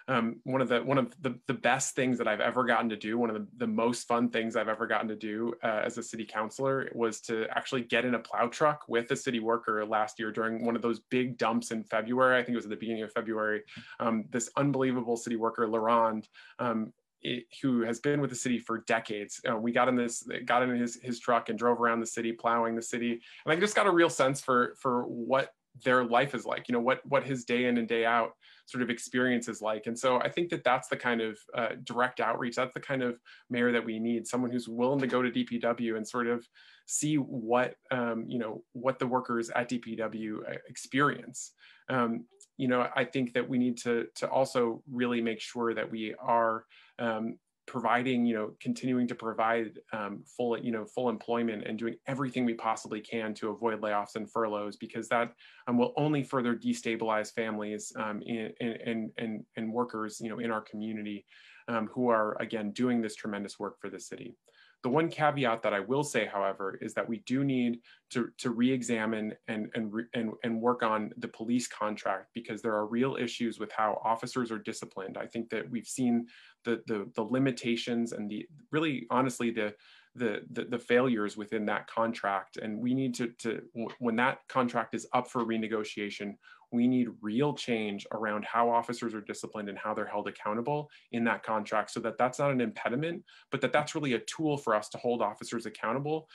um, one of the one of the, the best things that I've ever gotten to do, one of the, the most fun things I've ever gotten to do uh, as a city councilor was to actually get in a plow truck with a city worker last year during one of those big dumps in February. I think it was at the beginning of February. Um, this unbelievable city worker, Laurent, um, it, who has been with the city for decades. Uh, we got in this, got in his his truck and drove around the city, plowing the city, and I just got a real sense for for what their life is like. You know what what his day in and day out sort of experience is like. And so I think that that's the kind of uh, direct outreach. That's the kind of mayor that we need. Someone who's willing to go to DPW and sort of see what um, you know what the workers at DPW uh, experience. Um, you know, I think that we need to to also really make sure that we are um, providing, you know, continuing to provide um, full, you know, full employment and doing everything we possibly can to avoid layoffs and furloughs, because that um, will only further destabilize families um, and, and, and, and workers, you know, in our community um, who are, again, doing this tremendous work for the city. The one caveat that I will say, however, is that we do need to, to re-examine and, and, and, and work on the police contract because there are real issues with how officers are disciplined. I think that we've seen the, the, the limitations and the really honestly the, the, the, the failures within that contract. And we need to, to, when that contract is up for renegotiation, we need real change around how officers are disciplined and how they're held accountable in that contract so that that's not an impediment, but that that's really a tool for us to hold officers accountable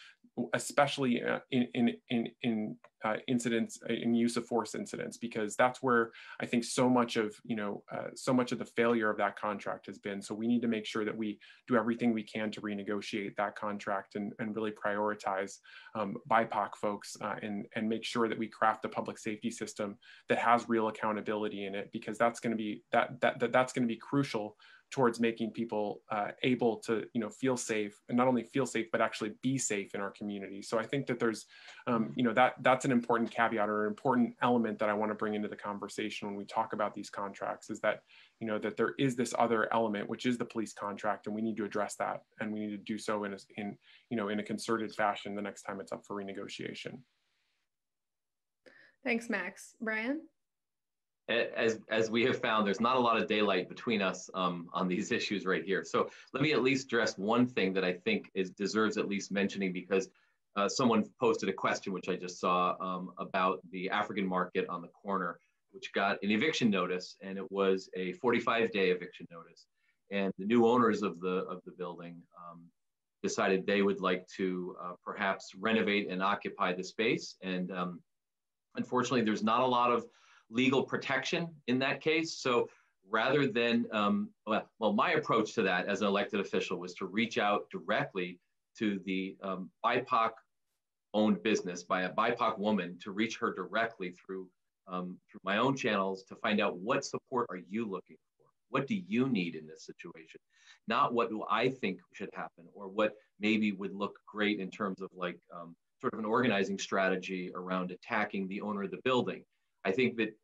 especially uh, in in in, in uh, incidents uh, in use of force incidents because that's where I think so much of you know uh, so much of the failure of that contract has been. So we need to make sure that we do everything we can to renegotiate that contract and, and really prioritize um, BIPOC folks uh, and and make sure that we craft a public safety system that has real accountability in it because that's going to be that that, that that's going to be crucial towards making people uh, able to you know feel safe and not only feel safe but actually be safe in our community. So i think that there's um, you know that that's an important caveat or an important element that i want to bring into the conversation when we talk about these contracts is that you know that there is this other element which is the police contract and we need to address that and we need to do so in a, in you know in a concerted fashion the next time it's up for renegotiation. Thanks max. Brian as as we have found, there's not a lot of daylight between us um, on these issues right here. So let me at least address one thing that I think is deserves at least mentioning because uh, someone posted a question which I just saw um, about the African market on the corner, which got an eviction notice, and it was a 45-day eviction notice. And the new owners of the of the building um, decided they would like to uh, perhaps renovate and occupy the space. And um, unfortunately, there's not a lot of legal protection in that case. So rather than, um, well, well, my approach to that as an elected official was to reach out directly to the um, BIPOC owned business by a BIPOC woman to reach her directly through um, through my own channels to find out what support are you looking for? What do you need in this situation? Not what do I think should happen or what maybe would look great in terms of like um, sort of an organizing strategy around attacking the owner of the building. I think that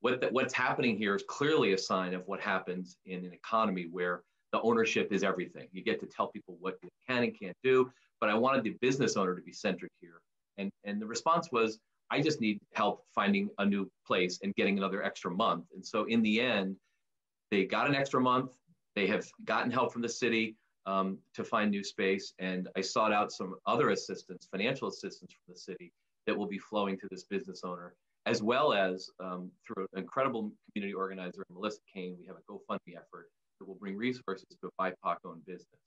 what the, what's happening here is clearly a sign of what happens in an economy where the ownership is everything. You get to tell people what you can and can't do. But I wanted the business owner to be centric here. And, and the response was, I just need help finding a new place and getting another extra month. And so in the end, they got an extra month. They have gotten help from the city um, to find new space. And I sought out some other assistance, financial assistance from the city that will be flowing to this business owner as well as um, through an incredible community organizer, Melissa Kane, we have a GoFundMe effort that will bring resources to a BIPOC-owned business.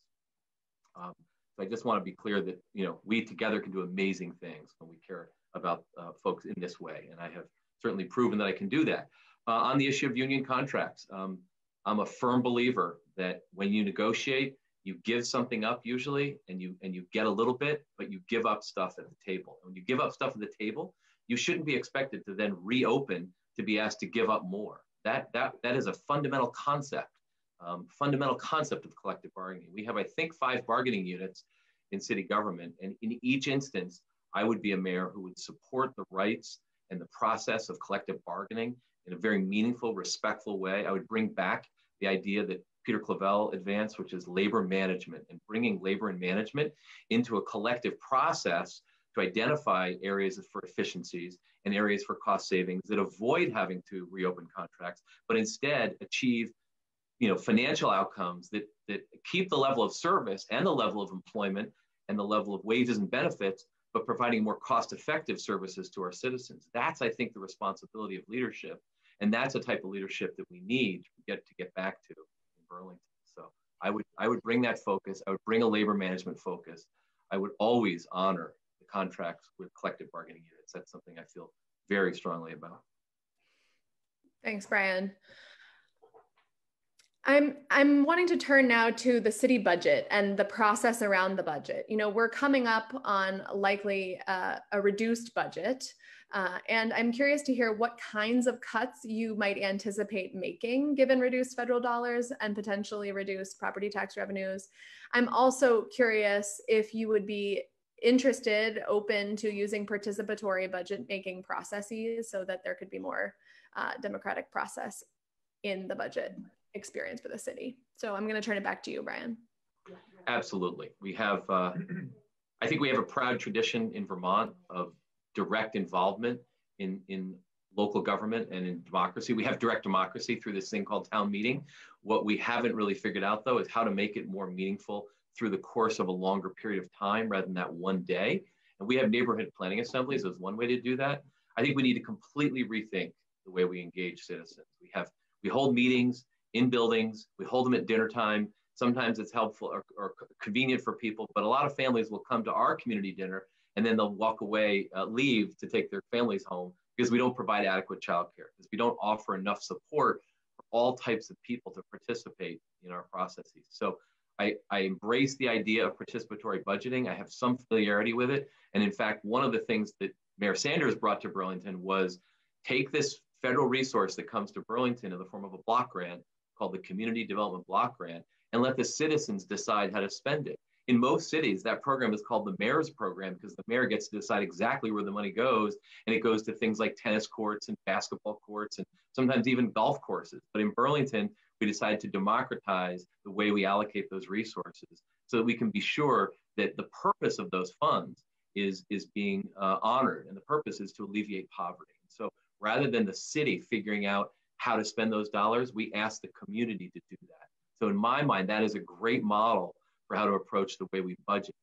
Um, so I just want to be clear that you know we together can do amazing things when we care about uh, folks in this way, and I have certainly proven that I can do that. Uh, on the issue of union contracts, um, I'm a firm believer that when you negotiate, you give something up usually, and you and you get a little bit, but you give up stuff at the table. And when you give up stuff at the table, you shouldn't be expected to then reopen to be asked to give up more. That that that is a fundamental concept, um, fundamental concept of collective bargaining. We have, I think, five bargaining units in city government, and in each instance, I would be a mayor who would support the rights and the process of collective bargaining in a very meaningful, respectful way. I would bring back the idea that Peter Clavelle advanced, which is labor management and bringing labor and management into a collective process to identify areas for efficiencies and areas for cost savings that avoid having to reopen contracts, but instead achieve you know, financial outcomes that, that keep the level of service and the level of employment and the level of wages and benefits, but providing more cost effective services to our citizens. That's, I think, the responsibility of leadership. And that's the type of leadership that we need to get to get back to in Burlington. So I would I would bring that focus. I would bring a labor management focus. I would always honor contracts with collective bargaining units. That's something I feel very strongly about. Thanks, Brian. I'm I'm wanting to turn now to the city budget and the process around the budget. You know, we're coming up on likely uh, a reduced budget, uh, and I'm curious to hear what kinds of cuts you might anticipate making given reduced federal dollars and potentially reduced property tax revenues. I'm also curious if you would be interested, open to using participatory budget making processes so that there could be more uh, democratic process in the budget experience for the city. So I'm going to turn it back to you, Brian. Absolutely. We have, uh, I think we have a proud tradition in Vermont of direct involvement in, in local government and in democracy. We have direct democracy through this thing called town meeting. What we haven't really figured out, though, is how to make it more meaningful through the course of a longer period of time rather than that one day. And we have neighborhood planning assemblies as one way to do that. I think we need to completely rethink the way we engage citizens. We have we hold meetings in buildings. We hold them at dinner time. Sometimes it's helpful or, or convenient for people, but a lot of families will come to our community dinner and then they'll walk away, uh, leave to take their families home because we don't provide adequate childcare, because we don't offer enough support for all types of people to participate in our processes. So I, I, embrace the idea of participatory budgeting. I have some familiarity with it. And in fact, one of the things that Mayor Sanders brought to Burlington was take this federal resource that comes to Burlington in the form of a block grant called the Community Development Block Grant and let the citizens decide how to spend it. In most cities, that program is called the mayor's program because the mayor gets to decide exactly where the money goes. And it goes to things like tennis courts and basketball courts and sometimes even golf courses. But in Burlington, we decide to democratize the way we allocate those resources so that we can be sure that the purpose of those funds is, is being uh, honored. And the purpose is to alleviate poverty. So rather than the city figuring out how to spend those dollars, we ask the community to do that. So in my mind, that is a great model for how to approach the way we budget.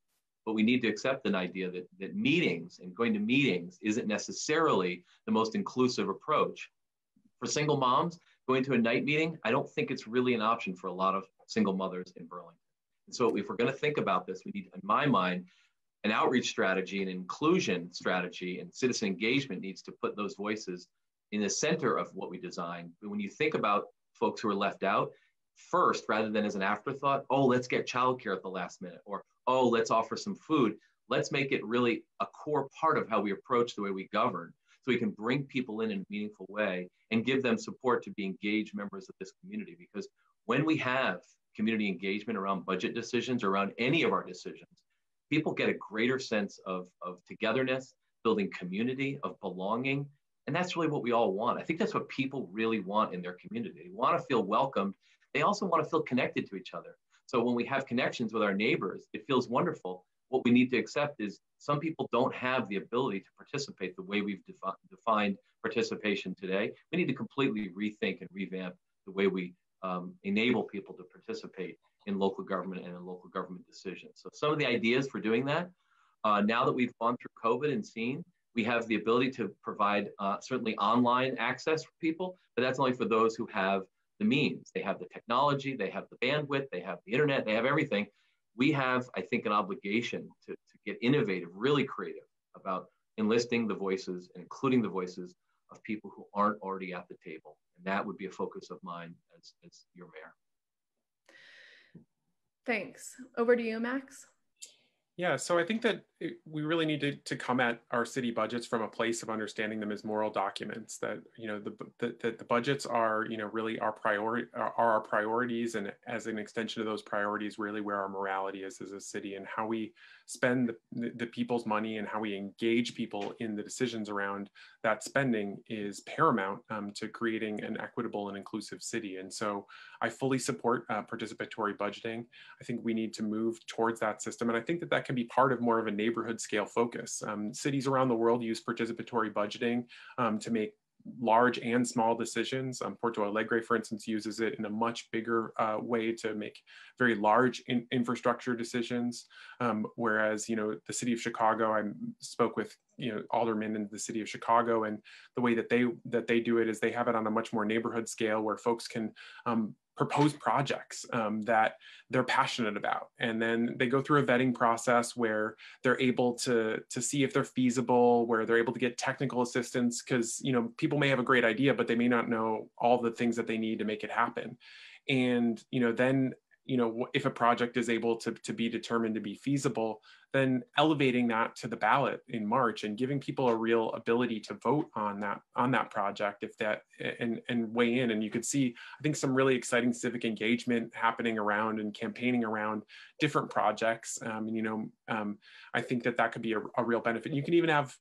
But we need to accept an idea that, that meetings and going to meetings isn't necessarily the most inclusive approach. For single moms, going to a night meeting, I don't think it's really an option for a lot of single mothers in Burlington. And so if we're going to think about this, we need, in my mind, an outreach strategy, an inclusion strategy, and citizen engagement needs to put those voices in the center of what we design. But when you think about folks who are left out, first, rather than as an afterthought, oh, let's get childcare at the last minute, or oh, let's offer some food. Let's make it really a core part of how we approach the way we govern so we can bring people in in a meaningful way and give them support to be engaged members of this community. Because when we have community engagement around budget decisions, around any of our decisions, people get a greater sense of, of togetherness, building community, of belonging, and that's really what we all want. I think that's what people really want in their community. They want to feel welcomed. They also want to feel connected to each other. So when we have connections with our neighbors, it feels wonderful. What we need to accept is some people don't have the ability to participate the way we've defi- defined participation today. We need to completely rethink and revamp the way we um, enable people to participate in local government and in local government decisions. So some of the ideas for doing that, uh, now that we've gone through COVID and seen, We have the ability to provide uh, certainly online access for people, but that's only for those who have the means. They have the technology, they have the bandwidth, they have the internet, they have everything. We have, I think, an obligation to, to get innovative, really creative about enlisting the voices and including the voices of people who aren't already at the table. And that would be a focus of mine as, as your mayor. Thanks. Over to you, Max. Yeah, so I think that we really need to, to come at our city budgets from a place of understanding them as moral documents. That you know the the, the budgets are you know really our priority are our priorities, and as an extension of those priorities, really where our morality is as a city, and how we spend the, the people's money and how we engage people in the decisions around that spending is paramount um, to creating an equitable and inclusive city. And so I fully support uh, participatory budgeting. I think we need to move towards that system. And I think that that can be part of more of a neighborhood scale focus. Um, cities around the world use participatory budgeting um, to make large and small decisions. Um, Porto Alegre, for instance, uses it in a much bigger uh, way to make very large in infrastructure decisions. Um, whereas, you know, the city of Chicago, I spoke with, you know, aldermen in the city of Chicago, and the way that they that they do it is they have it on a much more neighborhood scale where folks can um, propose projects um, that they're passionate about. And then they go through a vetting process where they're able to to see if they're feasible where they're able to get technical assistance because you know people may have a great idea but they may not know all the things that they need to make it happen. And you know then you know if a project is able to, to be determined to be feasible then elevating that to the ballot in march and giving people a real ability to vote on that on that project if that and and weigh in. And you could see i think some really exciting civic engagement happening around and campaigning around different projects. Um, and you know um, i think that that could be a, a real benefit. You can even have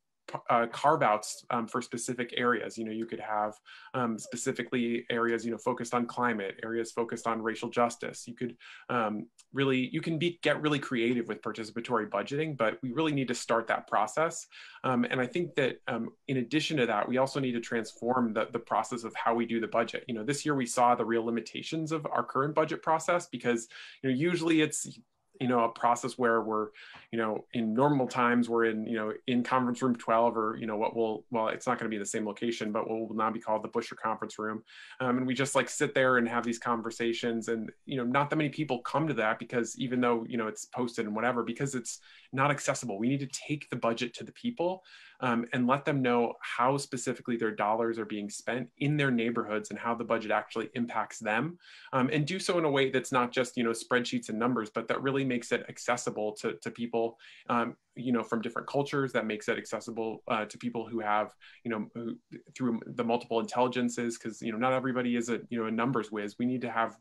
uh, carve outs um, for specific areas. You know, you could have um, specifically areas, you know, focused on climate, areas focused on racial justice. You could um, really, you can be get really creative with participatory budgeting, but we really need to start that process. Um, and I think that um, in addition to that, we also need to transform the, the process of how we do the budget. You know, this year we saw the real limitations of our current budget process because, you know, usually it's you know a process where we're you know in normal times we're in you know in conference room 12 or you know what will well it's not going to be the same location but what will now be called the Bushor conference room. Um, and we just like sit there and have these conversations and you know not that many people come to that because even though you know it's posted and whatever because it's not accessible. We need to take the budget to the people um, and let them know how specifically their dollars are being spent in their neighborhoods and how the budget actually impacts them um, and do so in a way that's not just you know spreadsheets and numbers but that really makes it accessible to, to people um, you know from different cultures that makes it accessible uh, to people who have you know who, through the multiple intelligences because you know not everybody is a you know a numbers whiz. We need to have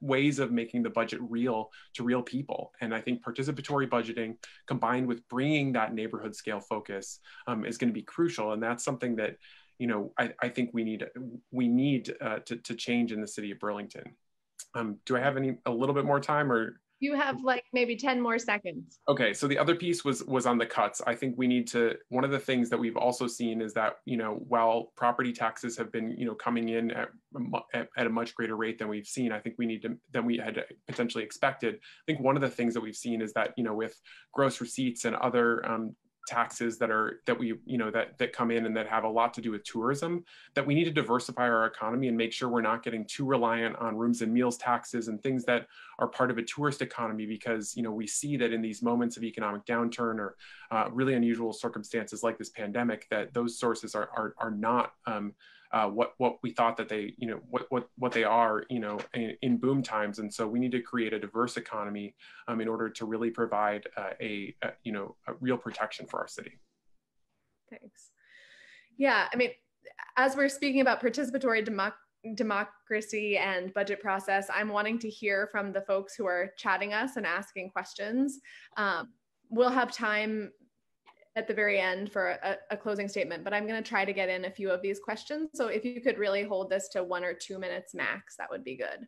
ways of making the budget real to real people. And I think participatory budgeting combined with bringing that neighborhood scale focus um, is going to be crucial. And that's something that, you know, I, I think we need we need uh, to, to change in the city of Burlington. Um, do I have any a little bit more time or you have like maybe 10 more seconds. Okay, so the other piece was was on the cuts. I think we need to one of the things that we've also seen is that, you know, while property taxes have been, you know, coming in at, at, at a much greater rate than we've seen, I think we need to than we had potentially expected. I think one of the things that we've seen is that, you know, with gross receipts and other um, taxes that are that we you know that that come in and that have a lot to do with tourism that we need to diversify our economy and make sure we're not getting too reliant on rooms and meals taxes and things that are part of a tourist economy because you know we see that in these moments of economic downturn or uh, really unusual circumstances like this pandemic that those sources are are, are not um, uh, what what we thought that they you know what what what they are you know in, in boom times. And so we need to create a diverse economy um, in order to really provide uh, a, a, you know a real protection for our city. Thanks. Yeah i mean as we're speaking about participatory democ- democracy and budget process i'm wanting to hear from the folks who are chatting us and asking questions. Um, we'll have time at the very end for a, a closing statement, but I'm going to try to get in a few of these questions. So if you could really hold this to one or two minutes max, that would be good.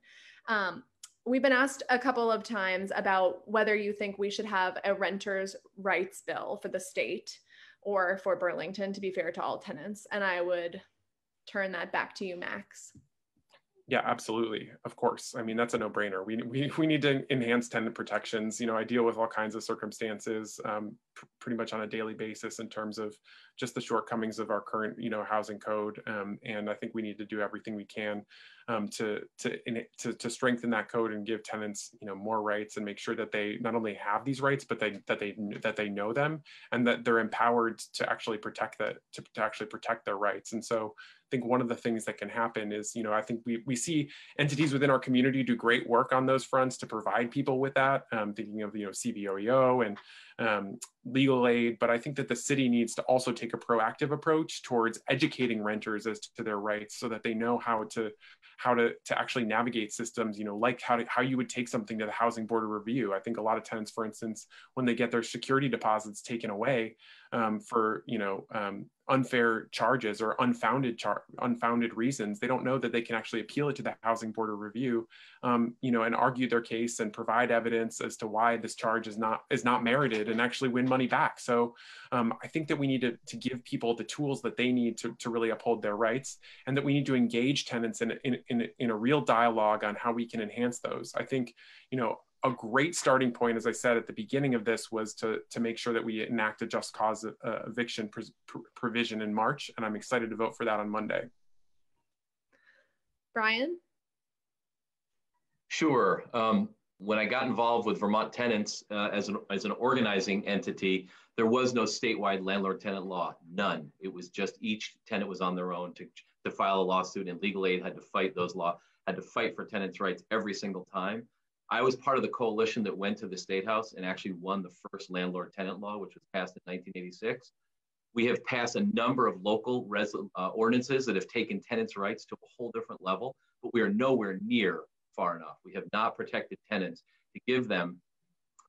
Um, we've been asked a couple of times about whether you think we should have a renter's rights bill for the state or for Burlington to be fair to all tenants. And I would turn that back to you, Max. Yeah, absolutely. Of course. I mean, that's a no brainer. We, we, we need to enhance tenant protections. You know, I deal with all kinds of circumstances um, pretty much on a daily basis in terms of just the shortcomings of our current, you know, housing code. Um, and I think we need to do everything we can um, to, to, to, to strengthen that code and give tenants, you know, more rights and make sure that they not only have these rights, but they, that they, that they know them and that they're empowered to actually protect that, to, to actually protect their rights. And so I think one of the things that can happen is, you know, I think we, we see entities within our community do great work on those fronts to provide people with that. Um, thinking of, you know, CVOEO and um, legal aid, but I think that the city needs to also take a proactive approach towards educating renters as to their rights so that they know how to how to, to actually navigate systems, you know, like how, to, how you would take something to the housing board of review. I think a lot of tenants, for instance, when they get their security deposits taken away um, for, you know, um, unfair charges or unfounded char- unfounded reasons. They don't know that they can actually appeal it to the housing board of review um, you know and argue their case and provide evidence as to why this charge is not is not merited and actually win money back. So um, i think that we need to, to give people the tools that they need to, to really uphold their rights and that we need to engage tenants in, in, in, in a real dialogue on how we can enhance those. I think you know a great starting point, as I said at the beginning of this, was to, to make sure that we enact a just cause uh, eviction pr pr provision in March. And I'm excited to vote for that on Monday. Brian? Sure. Um, when I got involved with Vermont Tenants uh, as, an, as an organizing entity, there was no statewide landlord tenant law, none. It was just each tenant was on their own to, to file a lawsuit and legal aid had to fight those law, had to fight for tenants' rights every single time. I was part of the coalition that went to the State House and actually won the first landlord tenant law, which was passed in 1986. We have passed a number of local res- uh, ordinances that have taken tenants' rights to a whole different level, but we are nowhere near far enough. We have not protected tenants to give them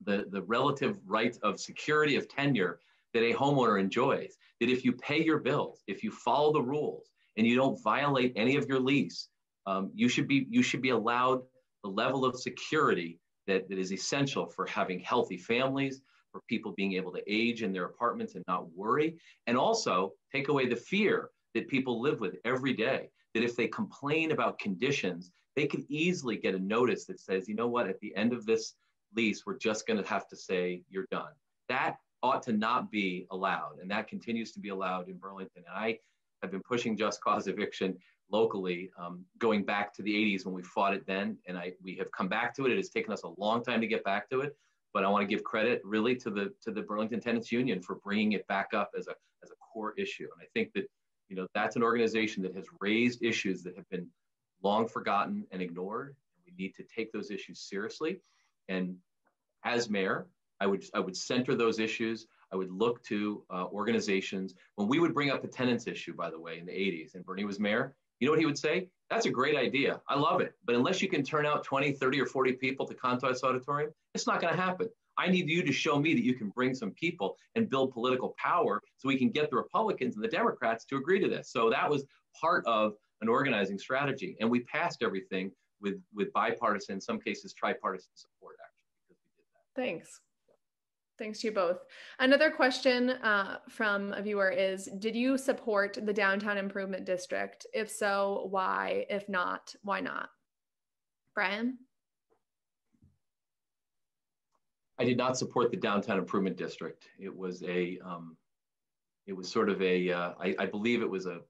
the, the relative rights of security of tenure that a homeowner enjoys. That if you pay your bills, if you follow the rules, and you don't violate any of your lease, um, you should be you should be allowed the level of security that, that is essential for having healthy families, for people being able to age in their apartments and not worry, and also take away the fear that people live with every day. That if they complain about conditions, they can easily get a notice that says, you know what, at the end of this lease, we're just going to have to say you're done. That ought to not be allowed, and that continues to be allowed in Burlington. And I have been pushing just cause eviction locally, um, going back to the 80s when we fought it then, and I we have come back to it. It has taken us a long time to get back to it, but I want to give credit really to the to the Burlington Tenants Union for bringing it back up as a as a core issue. And I think that you know that's an organization that has raised issues that have been long forgotten and ignored. and We need to take those issues seriously. And as mayor, I would I would center those issues. I would look to uh, organizations. When we would bring up the tenants issue, by the way, in the 80s, and Bernie was mayor, you know what he would say? That's a great idea. I love it. But unless you can turn out 20, 30, or 40 people to Contois Auditorium, it's not going to happen. I need you to show me that you can bring some people and build political power so we can get the Republicans and the Democrats to agree to this. So that was part of an organizing strategy. And we passed everything with, with bipartisan, in some cases, tripartisan support, actually, because we did that. Thanks. Thanks to you both. Another question uh, from a viewer is Did you support the Downtown Improvement District? If so, why? If not, why not? Brian? I did not support the Downtown Improvement District. It was a, um, it was sort of a. Uh, I, I believe it was a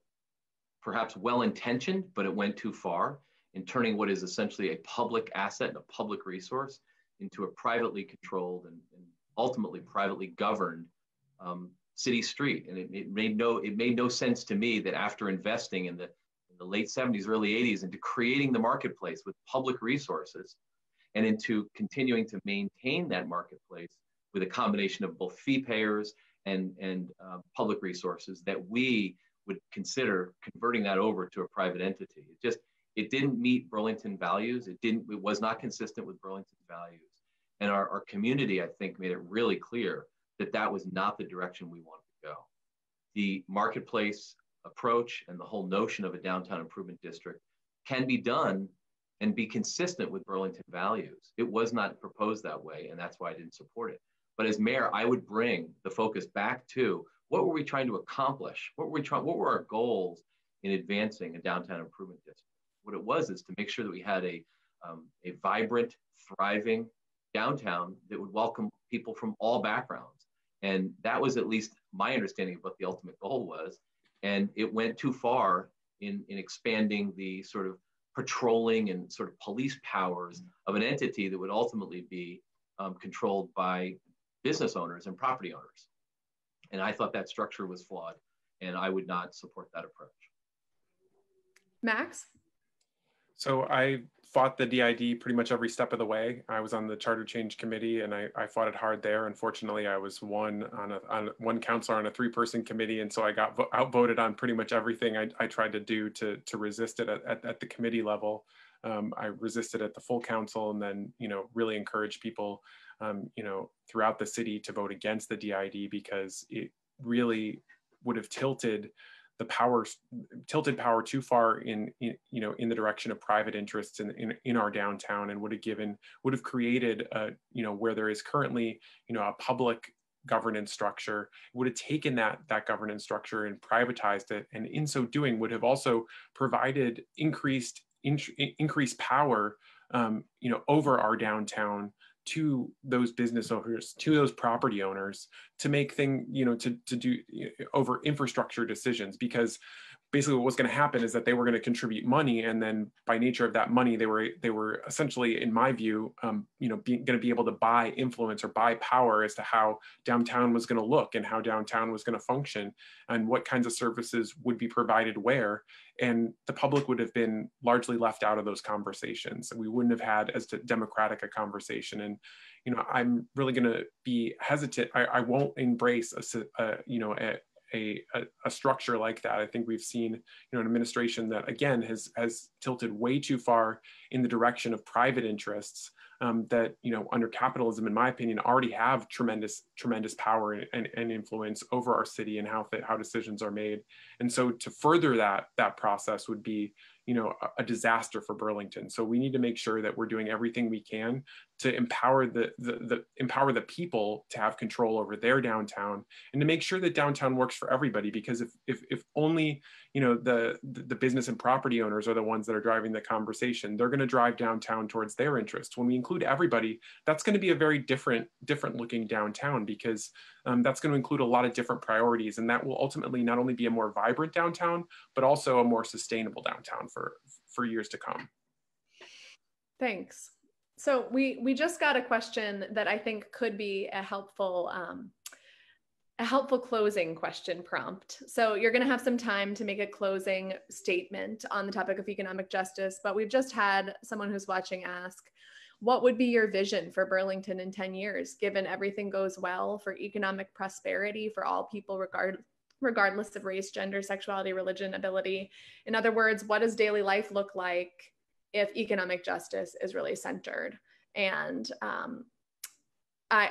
perhaps well intentioned, but it went too far in turning what is essentially a public asset and a public resource into a privately controlled and, and ultimately privately governed um, city street. And it, it, made no it made no sense to me that after investing in the in the late 70s, early 80s into creating the marketplace with public resources and into continuing to maintain that marketplace with a combination of both fee payers and, and uh, public resources that we would consider converting that over to a private entity. It just it didn't meet Burlington values. It didn't it was not consistent with Burlington values. And our, our community, I think, made it really clear that that was not the direction we wanted to go. The marketplace approach and the whole notion of a downtown improvement district can be done and be consistent with Burlington values. It was not proposed that way, and that's why I didn't support it. But as mayor, I would bring the focus back to what were we trying to accomplish? What were we trying? What were our goals in advancing a downtown improvement district? what it was is to make sure that we had a, um, a vibrant, thriving downtown that would welcome people from all backgrounds. And that was at least my understanding of what the ultimate goal was. And it went too far in, in expanding the sort of patrolling and sort of police powers of an entity that would ultimately be um, controlled by business owners and property owners. And I thought that structure was flawed, and I would not support that approach. Max? So I fought the DID pretty much every step of the way. I was on the charter change committee and I, I fought it hard there. Unfortunately, I was one on a on one counselor on a three person committee. And so I got outvoted on pretty much everything I, I tried to do to, to resist it at, at, at the committee level. Um, I resisted at the full council and then, you know, really encouraged people, um, you know, throughout the city to vote against the DID because it really would have tilted the power tilted power too far in, in, you know in the direction of private interests in, in, in our downtown and would have given would have created a you know where there is currently you know a public governance structure would have taken that that governance structure and privatized it. And in so doing would have also provided increased in, increased power um, you know over our downtown to those business owners, to those property owners to make thing, you know, to, to do over infrastructure decisions because basically what was going to happen is that they were going to contribute money and then by nature of that money they were they were essentially in my view um, you know going to be able to buy influence or buy power as to how downtown was going to look and how downtown was going to function and what kinds of services would be provided where. And the public would have been largely left out of those conversations. We wouldn't have had as democratic a conversation. And you know i'm really going to be hesitant. I, I, won't embrace a, a you know a, a, a, a, structure like that. I think we've seen, you know, an administration that again has has tilted way too far in the direction of private interests um, that, you know, under capitalism, in my opinion, already have tremendous tremendous power and, and influence over our city and how how decisions are made. And so to further that that process would be, you know a, a, disaster for burlington so we need to make sure that we're doing everything we can to empower the, the, the empower the people to have control over their downtown and to make sure that downtown works for everybody because if if, if only you know the, the business and property owners are the ones that are driving the conversation they're going to drive downtown towards their interests. When we include everybody that's going to be a very different different looking downtown because um, that's going to include a lot of different priorities and that will ultimately not only be a more vibrant downtown but also a more sustainable downtown for for years to come. Thanks so we we just got a question that i think could be a helpful um, a helpful closing question prompt. So you're going to have some time to make a closing statement on the topic of economic justice, but we've just had someone who's watching ask, what would be your vision for Burlington in 10 years, given everything goes well for economic prosperity for all people, regard, regardless of race, gender, sexuality, religion, ability? In other words, what does daily life look like if economic justice is really centered? And um, I,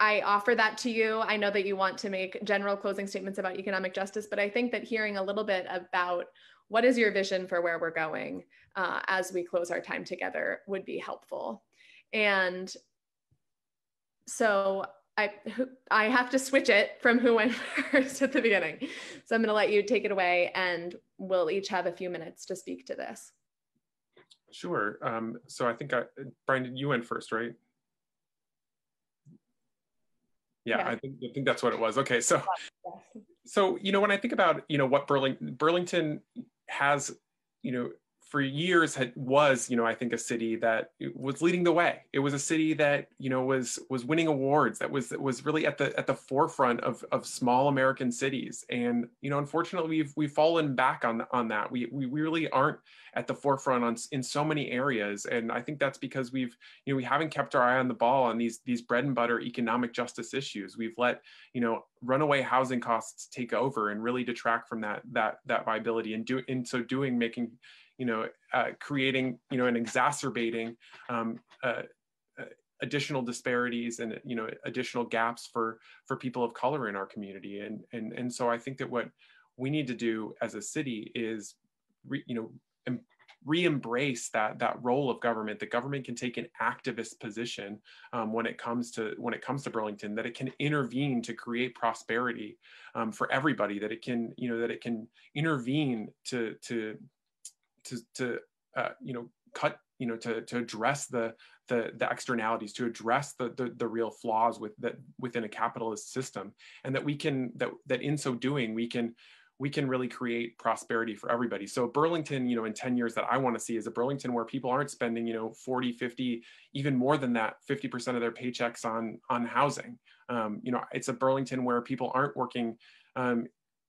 I offer that to you. I know that you want to make general closing statements about economic justice, but I think that hearing a little bit about what is your vision for where we're going uh, as we close our time together would be helpful. And so I, I have to switch it from who went first at the beginning. So I'm going to let you take it away and we'll each have a few minutes to speak to this. Sure. Um, so I think I, Brian, you went first, right? yeah, yeah, I think I think that's what it was. Okay, so so you know when I think about you know what Burlington Burlington has you know for years had was you know i think a city that was leading the way. It was a city that you know was was winning awards that was was really at the at the forefront of of small american cities. And you know unfortunately we've we've fallen back on on that. We we really aren't at the forefront on in so many areas. And i think that's because we've you know we haven't kept our eye on the ball on these these bread and butter economic justice issues. We've let you know runaway housing costs take over and really detract from that that that viability and do in so doing making you know, uh, creating, you know, and exacerbating um, uh, uh, additional disparities and you know additional gaps for for people of color in our community. And and and so I think that what we need to do as a city is, re, you know, re-embrace that that role of government that government can take an activist position um, when it comes to when it comes to burlington that it can intervene to create prosperity um, for everybody that it can you know that it can intervene to to to, to uh, you know cut you know to to address the the, the externalities to address the, the, the real flaws with that within a capitalist system and that we can that that in so doing we can we can really create prosperity for everybody. So burlington you know in 10 years that i want to see is a burlington where people aren't spending you know 40 50 even more than that 50% of their paychecks on on housing. Um, you know it's a burlington where people aren't working um,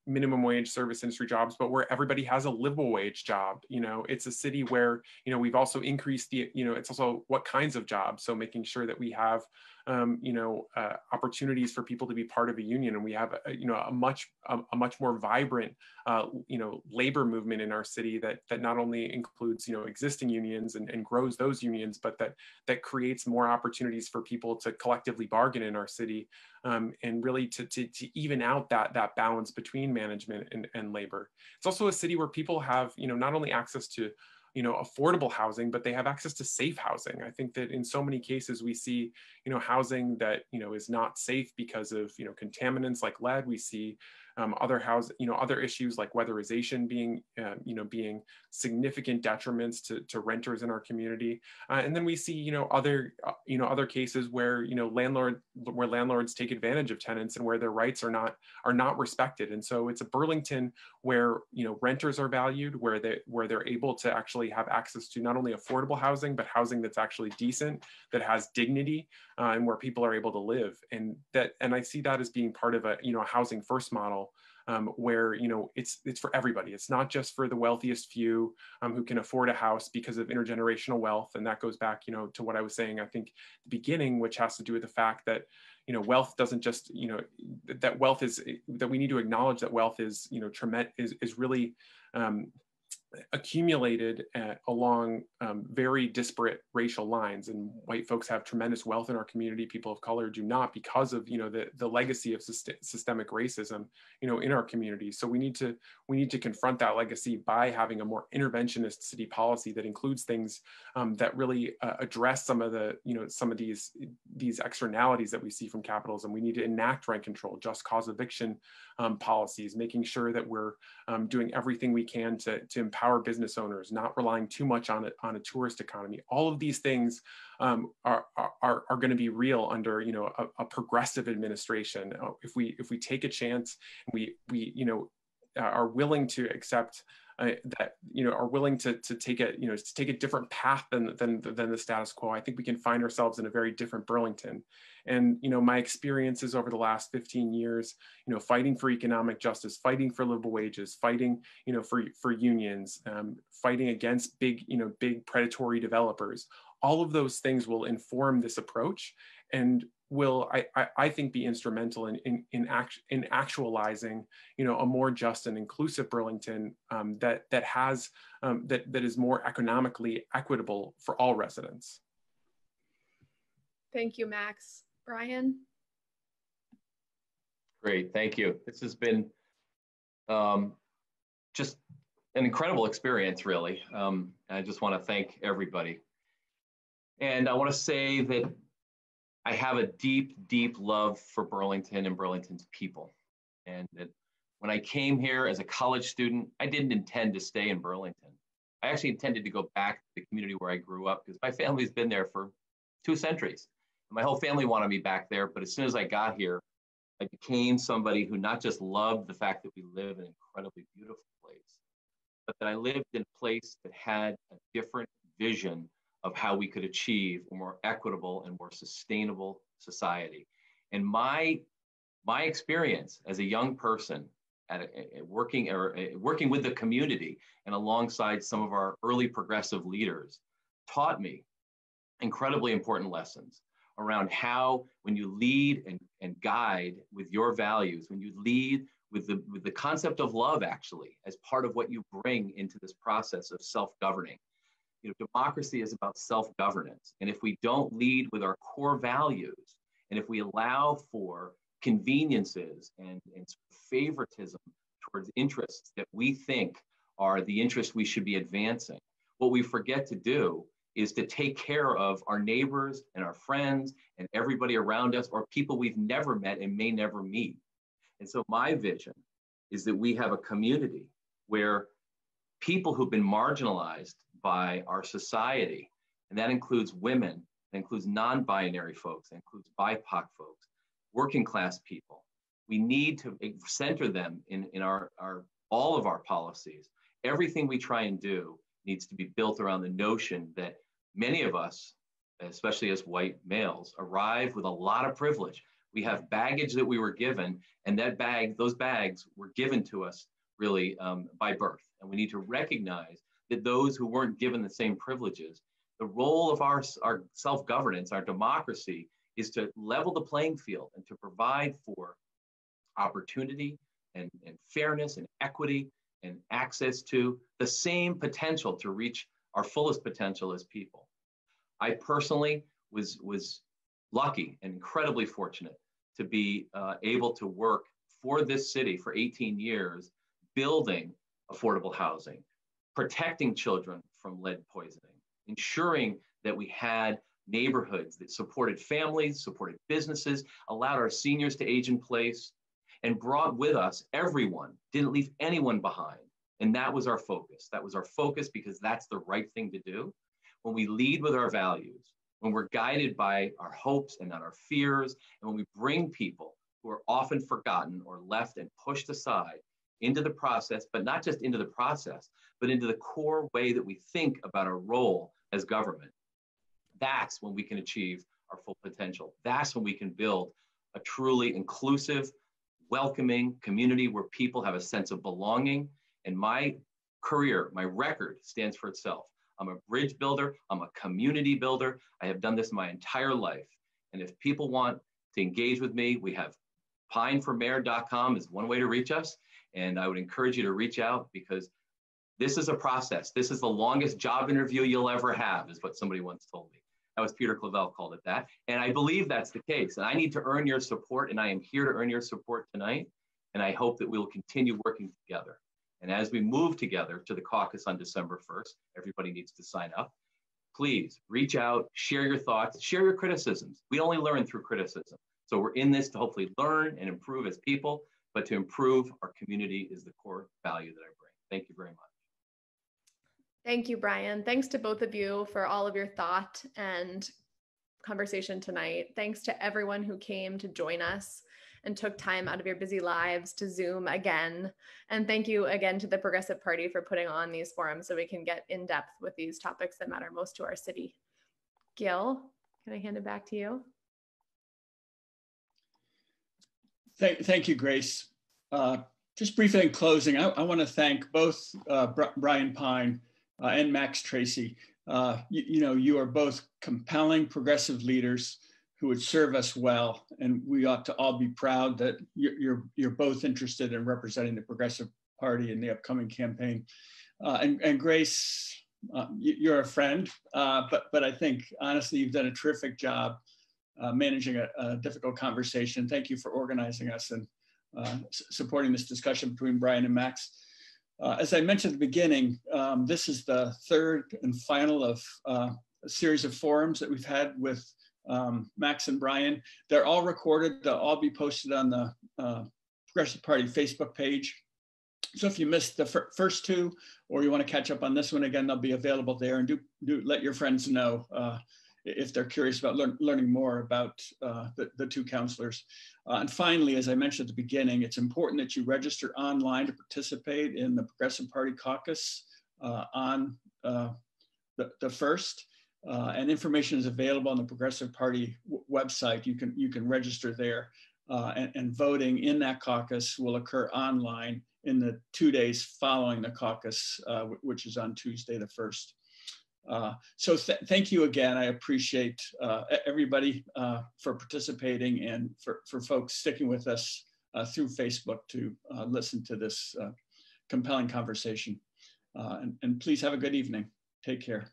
minimum wage service industry jobs, but where everybody has a livable wage job. You know, it's a city where, you know, we've also increased the, you know, it's also what kinds of jobs. So making sure that we have um, you know, uh, opportunities for people to be part of a union, and we have, a, you know, a much a, a much more vibrant, uh, you know, labor movement in our city that that not only includes, you know, existing unions and, and grows those unions, but that that creates more opportunities for people to collectively bargain in our city, um, and really to, to to even out that that balance between management and, and labor. It's also a city where people have, you know, not only access to you know affordable housing but they have access to safe housing i think that in so many cases we see you know housing that you know is not safe because of you know contaminants like lead we see um, other house, you know, other issues like weatherization being, uh, you know, being significant detriments to, to renters in our community. Uh, and then we see, you know, other, uh, you know, other cases where, you know, landlord, where landlords take advantage of tenants and where their rights are not, are not respected. And so it's a Burlington where, you know, renters are valued, where they, where they're able to actually have access to not only affordable housing, but housing that's actually decent, that has dignity, uh, and where people are able to live. And that, and I see that as being part of a, you know, a housing first model um, where you know it's it's for everybody. It's not just for the wealthiest few um, who can afford a house because of intergenerational wealth, and that goes back you know to what I was saying I think the beginning, which has to do with the fact that you know wealth doesn't just you know that wealth is that we need to acknowledge that wealth is you know tremendous is, is really um, accumulated uh, along um, very disparate racial lines. And white folks have tremendous wealth in our community. People of color do not because of you know the, the legacy of systemic racism you know in our community. So we need to we need to confront that legacy by having a more interventionist city policy that includes things um, that really uh, address some of the you know some of these these externalities that we see from capitalism. We need to enact rent control just cause eviction um, policies making sure that we're um, doing everything we can to, to empower business owners, not relying too much on it on a tourist economy. All of these things um, are, are, are going to be real under you know a, a progressive administration. If we if we take a chance, we we you know are willing to accept uh, that you know are willing to to take a you know to take a different path than than than the status quo. I think we can find ourselves in a very different Burlington. And you know my experiences over the last 15 years, you know, fighting for economic justice, fighting for livable wages, fighting you know for for unions, um, fighting against big you know big predatory developers. All of those things will inform this approach. And will I, I, I, think be instrumental in in in, act, in actualizing you know a more just and inclusive Burlington um, that that has um, that that is more economically equitable for all residents. Thank you, Max. Brian. Great, thank you. This has been um, just an incredible experience, really. Um, I just want to thank everybody. And I want to say that I have a deep, deep love for Burlington and Burlington's people. And that when I came here as a college student, I didn't intend to stay in Burlington. I actually intended to go back to the community where I grew up because my family's been there for two centuries. My whole family wanted me back there, but as soon as I got here, I became somebody who not just loved the fact that we live in an incredibly beautiful place, but that I lived in a place that had a different vision of how we could achieve a more equitable and more sustainable society. And my my experience as a young person at, a, working or uh, working with the community and alongside some of our early progressive leaders taught me incredibly important lessons around how when you lead and, and guide with your values when you lead with the with the concept of love actually as part of what you bring into this process of self-governing you know, democracy is about self-governance. And if we don't lead with our core values, and if we allow for conveniences and, and favoritism towards interests that we think are the interests we should be advancing, what we forget to do is to take care of our neighbors and our friends and everybody around us or people we've never met and may never meet. And so my vision is that we have a community where people who've been marginalized by our society. And that includes women, that includes non binary folks, that includes BIPOC folks, working class people. We need to center them in, in our, our, all of our policies. Everything we try and do needs to be built around the notion that many of us, especially as white males, arrive with a lot of privilege. We have baggage that we were given, and that bag, those bags were given to us really um, by birth. And we need to recognize that those who weren't given the same privileges, the role of our, our self governance, our democracy, is to level the playing field and to provide for opportunity and, and fairness and equity and access to the same potential to reach our fullest potential as people. I personally was, was lucky and incredibly fortunate to be uh, able to work for this city for 18 years, building affordable housing, protecting children from lead poisoning, ensuring that we had neighborhoods that supported families, supported businesses, allowed our seniors to age in place, and brought with us everyone, didn't leave anyone behind. And that was our focus. That was our focus because that's the right thing to do. When we lead with our values, when we're guided by our hopes and not our fears, and when we bring people who are often forgotten or left and pushed aside into the process, but not just into the process, but into the core way that we think about our role as government, that's when we can achieve our full potential. That's when we can build a truly inclusive, welcoming community where people have a sense of belonging. And my career, my record stands for itself. I'm a bridge builder, I'm a community builder. I have done this my entire life. And if people want to engage with me, we have pineformayor.com is one way to reach us. And I would encourage you to reach out because this is a process. This is the longest job interview you'll ever have, is what somebody once told me. That was Peter Clavel called it that. And I believe that's the case. And I need to earn your support, and I am here to earn your support tonight. And I hope that we will continue working together. And as we move together to the caucus on December 1st, everybody needs to sign up. Please reach out, share your thoughts, share your criticisms. We only learn through criticism. So we're in this to hopefully learn and improve as people, but to improve our community is the core value that I bring. Thank you very much. Thank you, Brian. Thanks to both of you for all of your thought and conversation tonight. Thanks to everyone who came to join us and took time out of your busy lives to Zoom again. And thank you again to the Progressive Party for putting on these forums so we can get in depth with these topics that matter most to our city. Gil, can I hand it back to you? Thank, thank you, Grace. Uh, just briefly in closing, I, I want to thank both uh, Brian Pine uh, and Max Tracy. Uh, you, you, know, you are both compelling progressive leaders who would serve us well, and we ought to all be proud that you're, you're, you're both interested in representing the Progressive Party in the upcoming campaign. Uh, and, and, Grace, uh, you're a friend, but, but I think honestly, you've done a terrific job managing a, a, difficult conversation. Thank you for organizing us and supporting this discussion between Brian and Max. Uh, as I mentioned at the beginning, um, this is the third and final of uh, a series of forums that we've had with um, Max and Brian. They're all recorded. They'll all be posted on the uh, Progressive Party Facebook page. So if you missed the fir first two, or you want to catch up on this one again, they'll be available there. And do do let your friends know uh, if they're curious about lear learning more about uh, the, the two councilors. Uh, and finally, as I mentioned at the beginning, it's important that you register online to participate in the Progressive Party caucus uh, on uh, the, the first. Uh, and information is available on the Progressive Party website. You can, you can register there. Uh, and, and voting in that caucus will occur online in the two days following the caucus, which is on Tuesday the 1st. Uh, so th thank you again. I appreciate uh, everybody uh, for participating and for, for folks sticking with us uh, through Facebook to uh, listen to this compelling conversation. And, and please have a good evening. Take care.